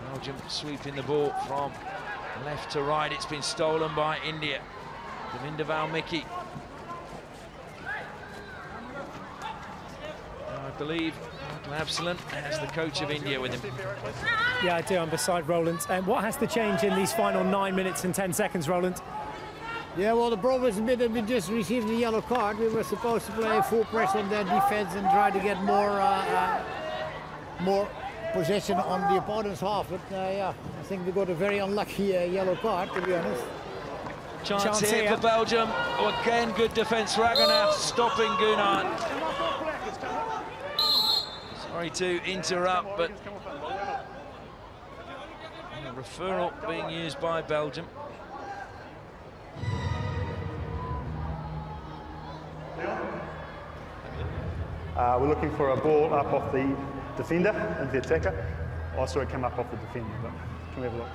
Speaker 2: Belgium sweeping the ball from left to right. It's been stolen by India. Devinder Valmiki. I believe Absalom has the coach of India with him.
Speaker 6: Yeah, I do. I'm beside Roland. And um, what has to change in these final nine minutes and 10 seconds, Roland?
Speaker 7: Yeah, well, the problem is a bit that we just received a yellow card. We were supposed to play full press on their defense and try to get more uh, uh, more possession on the opponent's half. But uh, yeah, I think we got a very unlucky uh, yellow card, to be honest.
Speaker 2: Chance, Chance here, here for Belgium. Oh, again, good defence. Raghunath stopping Gougnard. Sorry to interrupt, but referral being used by Belgium.
Speaker 5: Uh, we're looking for a ball up off the defender and the attacker. I saw it come up off the defender, but can we have a look?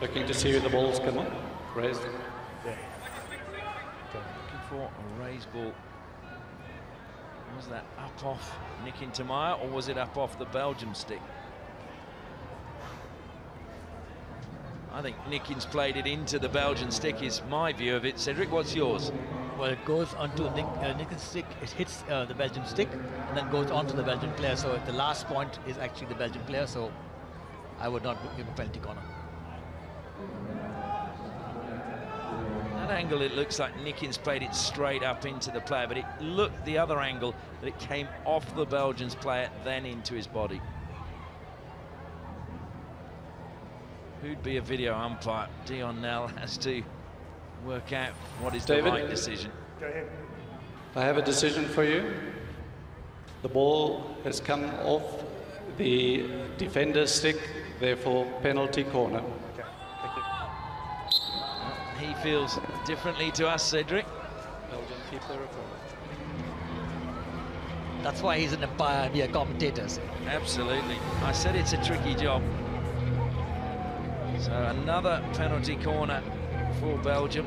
Speaker 8: Looking to see where the ball's come up. Raised.
Speaker 2: yeah Looking for a raised ball. Was that up off Nikkin Thimmaiah or was it up off the Belgium stick? I think Nikkin's played it into the Belgian stick is my view of it. Cedric, what's yours?
Speaker 4: Well, it goes onto Nick, uh, Nikkin's stick, it hits uh, the Belgian stick, and then goes onto the Belgian player. So at the last point is actually the Belgian player, so I would not give a penalty corner.
Speaker 2: That angle, it looks like Nikkin's played it straight up into the player, but it looked the other angle that it came off the Belgians player, then into his body. Who'd be a video umpire? Dion Nell has to work out what is
Speaker 8: David?
Speaker 2: the right decision. Go ahead.
Speaker 8: I have a decision for you. The ball has come off the defender's stick, therefore penalty corner.
Speaker 2: He feels differently to us, Cedric.
Speaker 8: Belgium keep the referral.
Speaker 4: That's why he's an umpire and we are commentators.
Speaker 2: Absolutely. I said it's a tricky job. So uh, another penalty corner for Belgium.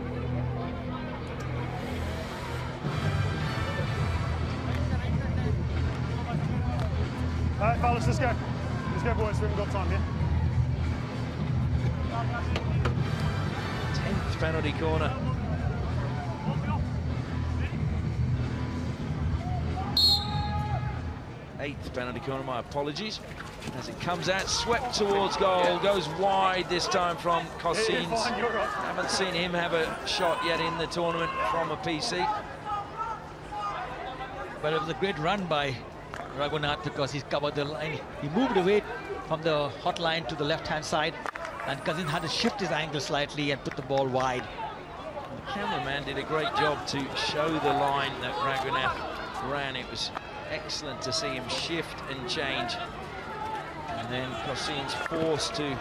Speaker 5: All right, fellas, let's go. Let's go, boys. We haven't got time here.
Speaker 2: Tenth penalty corner. Eighth penalty corner, my apologies. As it comes out, swept towards goal, goes wide this time from Cosyns.
Speaker 5: fine, you're right.
Speaker 2: Haven't seen him have a shot yet in the tournament from a PC.
Speaker 4: But it was a great run by Raghunath because he's covered the line. He moved away from the hot line to the left-hand side, and Kazin had to shift his angle slightly and put the ball wide.
Speaker 2: The cameraman did a great job to show the line that Raghunath ran. It was excellent to see him shift and change. And then Cosyns forced to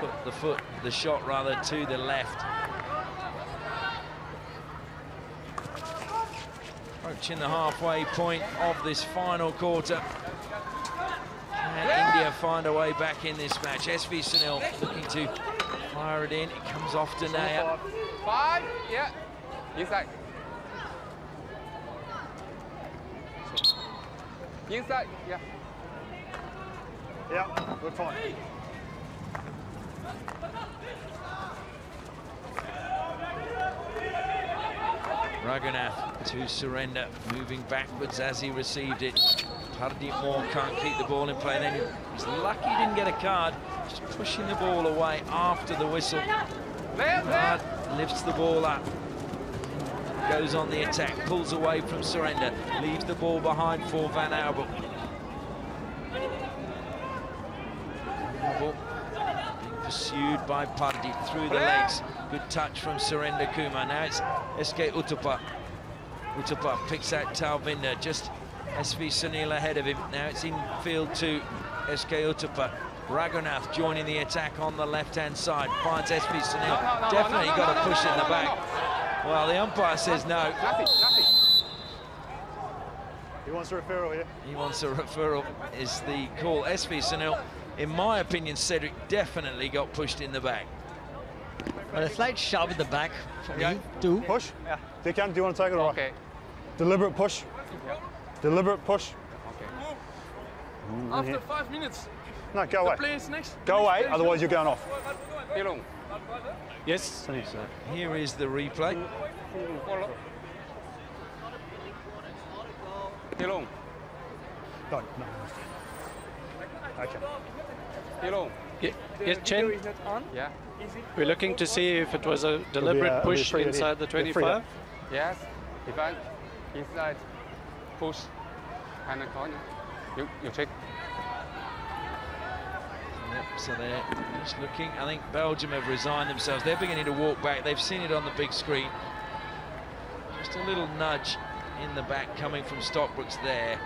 Speaker 2: put the foot, the shot rather, to the left. Approaching the halfway point of this final quarter. Can India find a way back in this match? SV Sunil looking to fire it in. It comes off to Naya.
Speaker 16: Five, yeah. Inside. Inside, yeah.
Speaker 5: Yeah, we're fine.
Speaker 2: Raghunath to Surender, moving backwards as he received it. Pardeep Mor can't keep the ball in play. Then he's lucky he didn't get a card, just pushing the ball away after the whistle. Card lifts the ball up, goes on the attack, pulls away from Surender, leaves the ball behind for Van Aubel. Aubel being pursued by Pardeep through the legs. Good touch from Surender Kumar. Now it's SK Uthappa. Uthappa picks out Talwinder, uh, just SV Sunil ahead of him. Now it's infield to SK Uthappa. Raghunath joining the attack on the left-hand side. Finds SV Sunil.
Speaker 16: No, no, no,
Speaker 2: Definitely got to push in the back. Well, the umpire says no.
Speaker 16: Nothing, nothing.
Speaker 5: He wants a referral here.
Speaker 2: He wants a referral, is the call. SV Sunil, in my opinion, Cedric definitely got pushed in the back.
Speaker 4: But a slight shove in the back for me, too.
Speaker 5: Push? Yeah. Declan, do you want to take it or
Speaker 16: Okay.
Speaker 5: Deliberate push. Yeah. Deliberate push. Okay.
Speaker 16: After five minutes.
Speaker 5: No, go away.
Speaker 16: Please, next.
Speaker 5: Go away, otherwise you're going off.
Speaker 16: Hilong.
Speaker 5: Yes.
Speaker 2: Here is the replay.
Speaker 16: Hilong.
Speaker 5: No, no. Okay.
Speaker 16: Hilong.
Speaker 8: Yes, Chen,
Speaker 16: Yeah.
Speaker 8: we're looking to see if it was a
Speaker 5: uh,
Speaker 8: deliberate
Speaker 5: it'll
Speaker 8: push inside the
Speaker 5: here. Yeah, free
Speaker 8: 25.
Speaker 16: Yes. Defend. Inside. Push. And the corner. You, you check.
Speaker 2: Yep, so they're just looking. I think Belgium have resigned themselves. They're beginning to walk back. They've seen it on the big screen. Just a little nudge in the back coming from Stockbroekx there.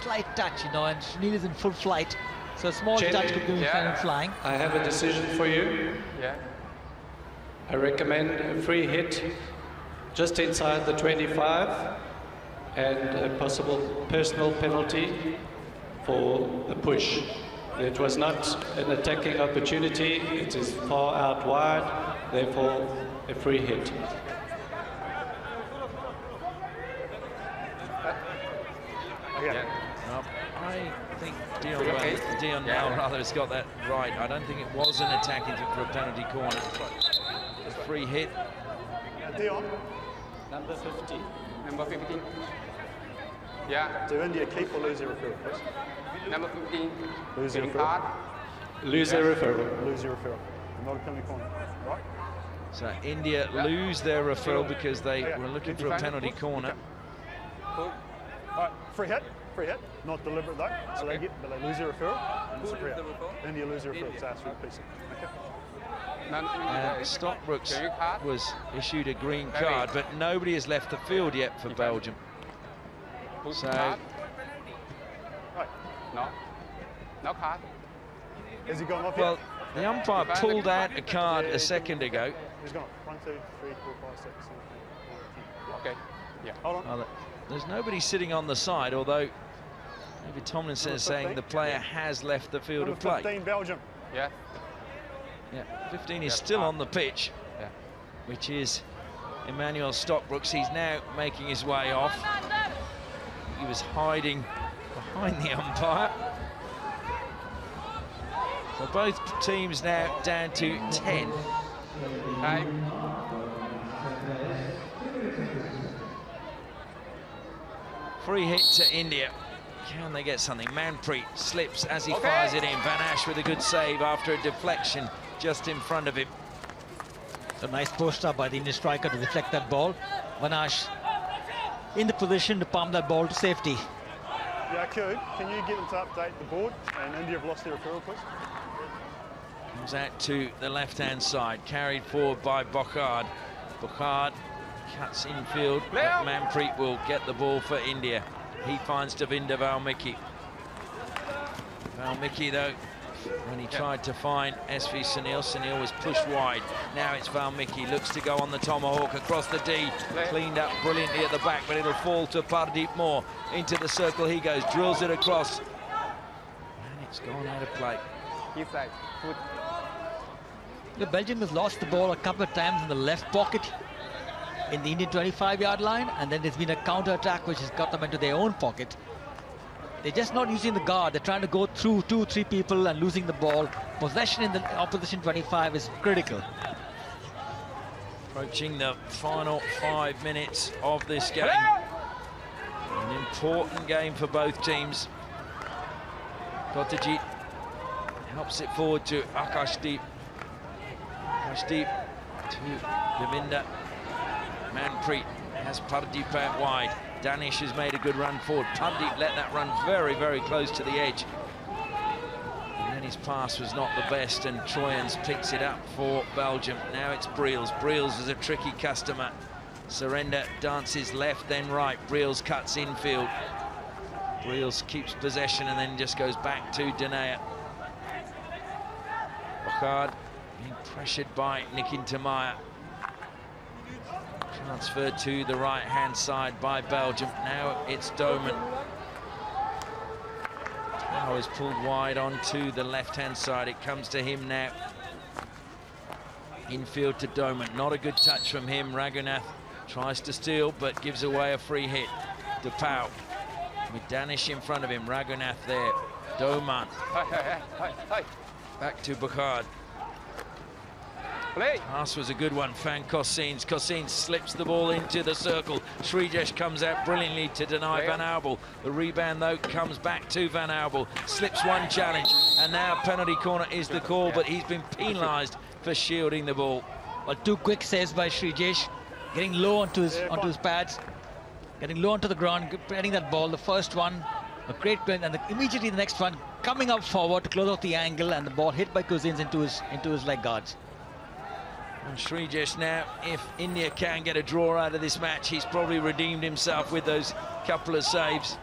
Speaker 4: Just a slight touch, you know, and Sunil is in full flight. So a small
Speaker 8: Chen,
Speaker 4: touch could give him
Speaker 16: yeah.
Speaker 4: flying.
Speaker 8: I have a decision for you.
Speaker 16: Yeah.
Speaker 8: I recommend a free hit just inside the 25 and a possible personal penalty for the push. It was not an attacking opportunity. It is far out wide, therefore a free hit.
Speaker 2: Yeah. Well, I think Dion, well, Dion now rather has got that right. I don't think it was an attacking for a penalty corner. A free hit.
Speaker 5: Dion.
Speaker 16: Number 15. Number 15. Yeah.
Speaker 5: Do India keep or lose their referral, please?
Speaker 16: Number 15.
Speaker 5: Lose their
Speaker 16: Green
Speaker 5: referral.
Speaker 16: card.
Speaker 8: Lose their referral.
Speaker 5: Lose their referral. Not a penalty corner, right?
Speaker 2: So India lose their referral because they were looking for a penalty corner.
Speaker 5: All right, free hit, free hit. Not deliberate though. So they get, but they lose their referral. And it's a free hit. India lose their referral. So that's for the piece. Okay.
Speaker 2: Uh, Stockbroekx was issued a green card, but nobody has left the field yet for Belgium. So
Speaker 5: Right.
Speaker 16: No. No card.
Speaker 5: Has he gone off
Speaker 2: Well,
Speaker 5: yet?
Speaker 2: the umpire pulled out a card a second ago.
Speaker 5: He's gone. One, two, three, four, five, six, seven, eight, nine, ten.
Speaker 16: Okay. Yeah.
Speaker 5: Hold on.
Speaker 2: Well, there's nobody sitting on the side, although maybe Tomlinson is saying the player has left the field
Speaker 5: Number
Speaker 2: of play.
Speaker 5: 15, Belgium.
Speaker 16: Yeah.
Speaker 2: Yeah, 15 is still on the pitch,
Speaker 16: Yeah.
Speaker 2: which is Emmanuel Stockbroekx. He's now making his way off. He was hiding behind the umpire. So both teams now down to 10.
Speaker 16: Time.
Speaker 2: Free hit to India. Can they get something? Manpreet slips as he
Speaker 16: Okay.
Speaker 2: fires it in. Vanasch with a good save after a deflection just in front of him.
Speaker 4: A nice post up by the Indian striker to deflect that ball. Vanasch in the position to palm that ball to safety.
Speaker 5: Yeah, could. Can you get them to update the board? And India have lost their referral, please.
Speaker 2: Comes out to the left-hand side, carried forward by Boccard. Boccard cuts infield, but Manpreet will get the ball for India. He finds Devinder Valmiki. Valmiki, though, when he tried to find SV Sunil, Sunil was pushed wide. Now it's Valmiki, looks to go on the tomahawk across the D, cleaned up brilliantly at the back, but it'll fall to Pardeep Mor. Into the circle he goes, drills it across. And it's gone out of play.
Speaker 16: Inside. Foot.
Speaker 4: The Belgium has lost the ball a couple of times in the left pocket in the Indian 25-yard line, and then there's been a counter-attack which has got them into their own pocket. They're just not using the guard. They're trying to go through two, three people and losing the ball. Possession in the opposition 25 is critical.
Speaker 2: Approaching the final five minutes of this game. An important game for both teams. Kothajit helps it forward to Akashdeep. Akashdeep to Devinder. Manpreet has Pardeep out wide. Danish has made a good run forward. Pardeep let that run very, very close to the edge. And then his pass was not the best, and Truyens picks it up for Belgium. Now it's Briels. Briels is a tricky customer. Surender dances left, then right. Briels cuts infield. Briels keeps possession and then just goes back to Denayer. Boccard being pressured by Nikkin Thimmaiah. Transferred to the right-hand side by Belgium. Now it's Dohmen. Now is pulled wide onto the left-hand side. It comes to him now. Infield to Dohmen. Not a good touch from him. Raghunath tries to steal, but gives away a free hit. de Paeuw with Danish in front of him. Raghunath there. Dohmen. Back to Boccard. Pass was a good one. Fan Cosyns. Cosyns slips the ball into the circle. Sreejesh comes out brilliantly to deny Van Aubel. The rebound, though, comes back to Van Aubel. Slips one challenge. And now penalty corner is the call, but he's been penalised for shielding the ball.
Speaker 4: Well, two quick saves by Sreejesh, getting low onto his onto his pads, getting low onto the ground, getting that ball. The first one, a great play, and the, immediately the next one coming up forward to close off the angle, and the ball hit by Cosyns into his into his leg guards.
Speaker 2: And Sreejesh now, if India can get a draw out of this match, he's probably redeemed himself with those couple of saves.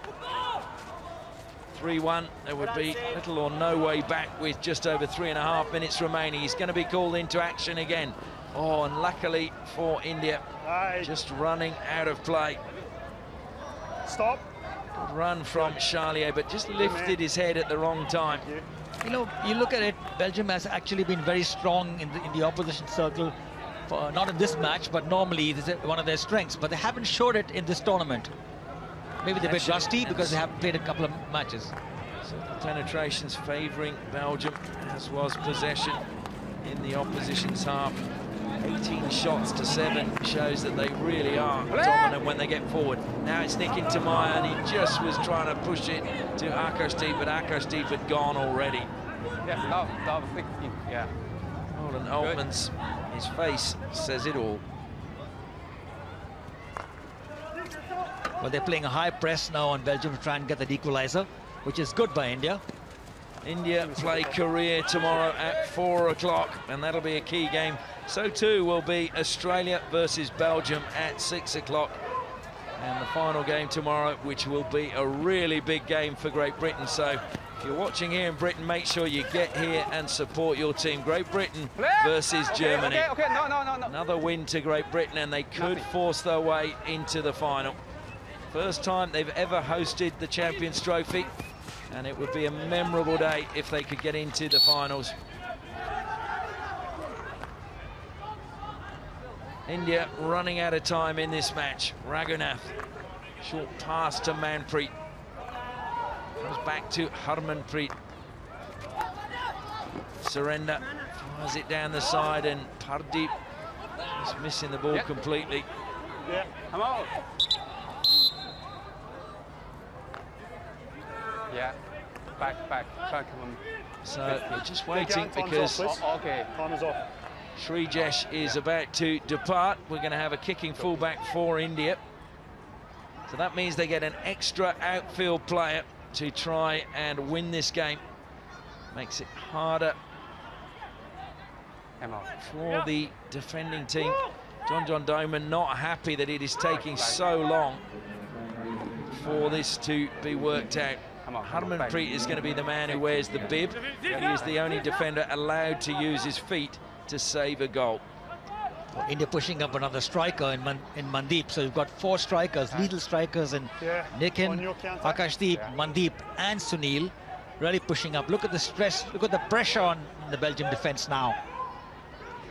Speaker 2: 3-1, there would be little or no way back with just over three and a half minutes remaining. He's going to be called into action again. Oh, and luckily for India, just running out of play.
Speaker 5: Stop.
Speaker 2: Good run from Charlier, but just lifted his head at the wrong time.
Speaker 4: You know, you look at it, Belgium has actually been very strong in the, in the opposition circle. For, not in this match, but normally this is one of their strengths. But they haven't showed it in this tournament. Maybe they're a bit rusty because they haven't played a couple of matches.
Speaker 2: So the penetrations favouring Belgium, as was possession in the opposition's half. 18 shots to 7 shows that they really are dominant when they get forward. Now it's Nick into Meyer, and he just was trying to push it to Akashdeep, but Akashdeep had gone already.
Speaker 16: Yes, love, love 16, yeah.
Speaker 2: Roland Oltmans', his face says it all.
Speaker 4: Well, they're playing a high press now on Belgium to try and get that equalizer, which is good by India.
Speaker 2: India play Korea tomorrow at 4 o'clock, and that'll be a key game. So too will be Australia versus Belgium at 6 o'clock. And the final game tomorrow, which will be a really big game for Great Britain. So if you're watching here in Britain, make sure you get here and support your team. Great Britain versus Germany.
Speaker 16: Okay, okay, no, no, no, no.
Speaker 2: Another win to Great Britain, and they could force their way into the final. First time they've ever hosted the Champions Trophy, and it would be a memorable day if they could get into the finals. India running out of time in this match. Raghunath, short pass to Manpreet. Comes back to Harmanpreet. Surender, fires it down the side, and Pardeep is missing the ball
Speaker 16: Yeah.
Speaker 2: completely.
Speaker 16: Yeah, come on. Yeah, back, back, back on.
Speaker 2: So we're just waiting because
Speaker 16: Oh, okay.
Speaker 5: Time is off.
Speaker 2: Sreejesh is about to depart. We're going to have a kicking fullback for India. So that means they get an extra outfield player to try and win this game. Makes it harder for the defending team. John-John Dohmen not happy that it is taking so long for this to be worked out. Harmanpreet is going to be the man who wears the bib. He is the only defender allowed to use his feet to save a goal.
Speaker 4: Well, India pushing up another striker in, Man in Mandeep. So you've got four strikers, lethal strikers in
Speaker 5: Yeah,
Speaker 4: Nikkin,
Speaker 5: on your counter.
Speaker 4: Akashdeep, Mandeep and Sunil. Really pushing up. Look at the stress, look at the pressure on the Belgium defence now.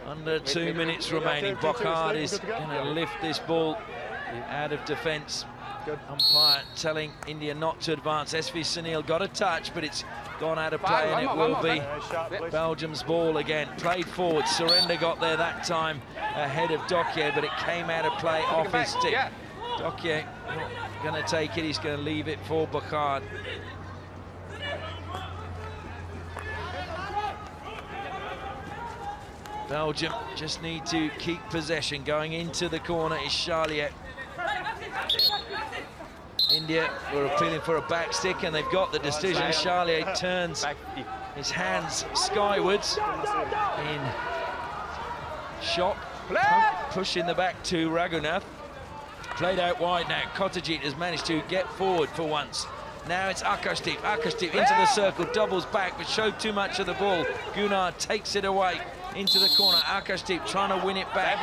Speaker 2: Under two minutes remaining. Boccard is going to lift this ball out of defence. Umpire telling India not to advance. SV Sunil got a touch, but it's gone out of play, and it will be Belgium's ball again. Played forward. Surender got there that time ahead of Dockier, but it came out of play off his stick. Dockier not going to take it. He's going to leave it for Boccard. Belgium just need to keep possession. Going into the corner is Charlier. India were appealing for a back stick and they've got the decision. Charlier turns his hands skywards in shock, pushing the back to Raghunath. Played out wide now. Kothajit has managed to get forward for once. Now it's Akashdeep. Akashdeep into the circle, doubles back, but showed too much of the ball. Gougnard takes it away into the corner. Akashdeep trying to win it back.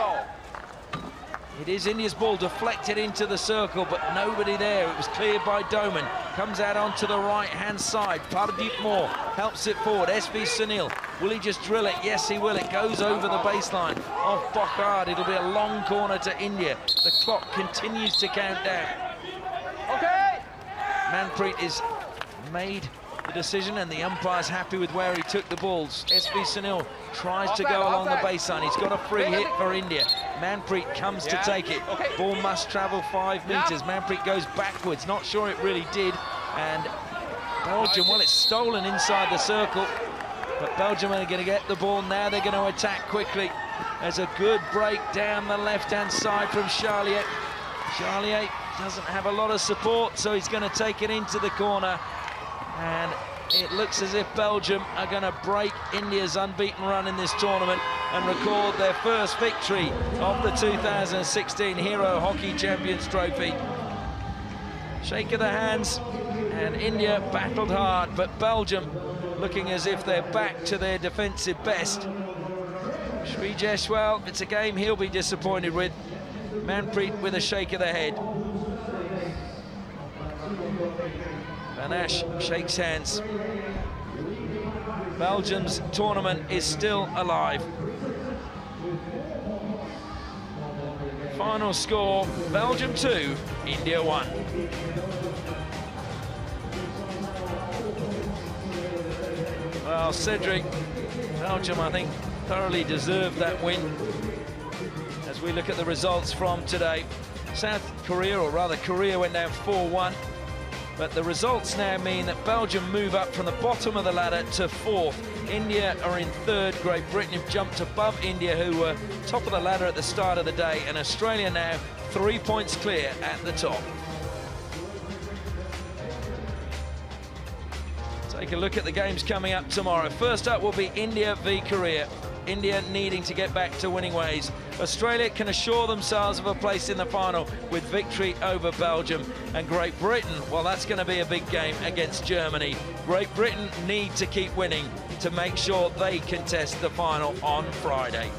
Speaker 2: It is India's ball deflected into the circle, but nobody there. It was cleared by Dohmen. Comes out onto the right-hand side. Pardeep Mor helps it forward. SV Sunil. Will he just drill it? Yes, he will. It goes over the baseline of Boccard. It'll be a long corner to India. The clock continues to count down.
Speaker 16: Okay.
Speaker 2: Manpreet is made the decision and the umpire's happy with where he took the balls. SV Sunil tries to go along the baseline. He's got a free hit for India. Manpreet comes to take it. Ball must travel five metres. Manpreet goes backwards. Not sure it really did. And Belgium, well, it's stolen inside the circle. But Belgium are going to get the ball. Now they're going to attack quickly. There's a good break down the left-hand side from Charlier. Charlier doesn't have a lot of support, so he's going to take it into the corner. And it looks as if Belgium are going to break India's unbeaten run in this tournament and record their first victory of the 2016 Hero Hockey Champions Trophy. Shake of the hands, and India battled hard, but Belgium looking as if they're back to their defensive best. Sreejesh, well, it's a game he'll be disappointed with. Manpreet with a shake of the head. Vanasch shakes hands. Belgium's tournament is still alive. Final score, Belgium 2, India 1. Well, Cedric, Belgium, I think, thoroughly deserved that win. As we look at the results from today, South Korea, or rather Korea, went down 4-1. But the results now mean that Belgium move up from the bottom of the ladder to fourth. India are in third. Great Britain have jumped above India, who were top of the ladder at the start of the day. And Australia now three points clear at the top. Take a look at the games coming up tomorrow. First up will be India v Korea. India needing to get back to winning ways. Australia can assure themselves of a place in the final with victory over Belgium. And Great Britain, well, that's going to be a big game against Germany. Great Britain need to keep winning to make sure they contest the final on Friday.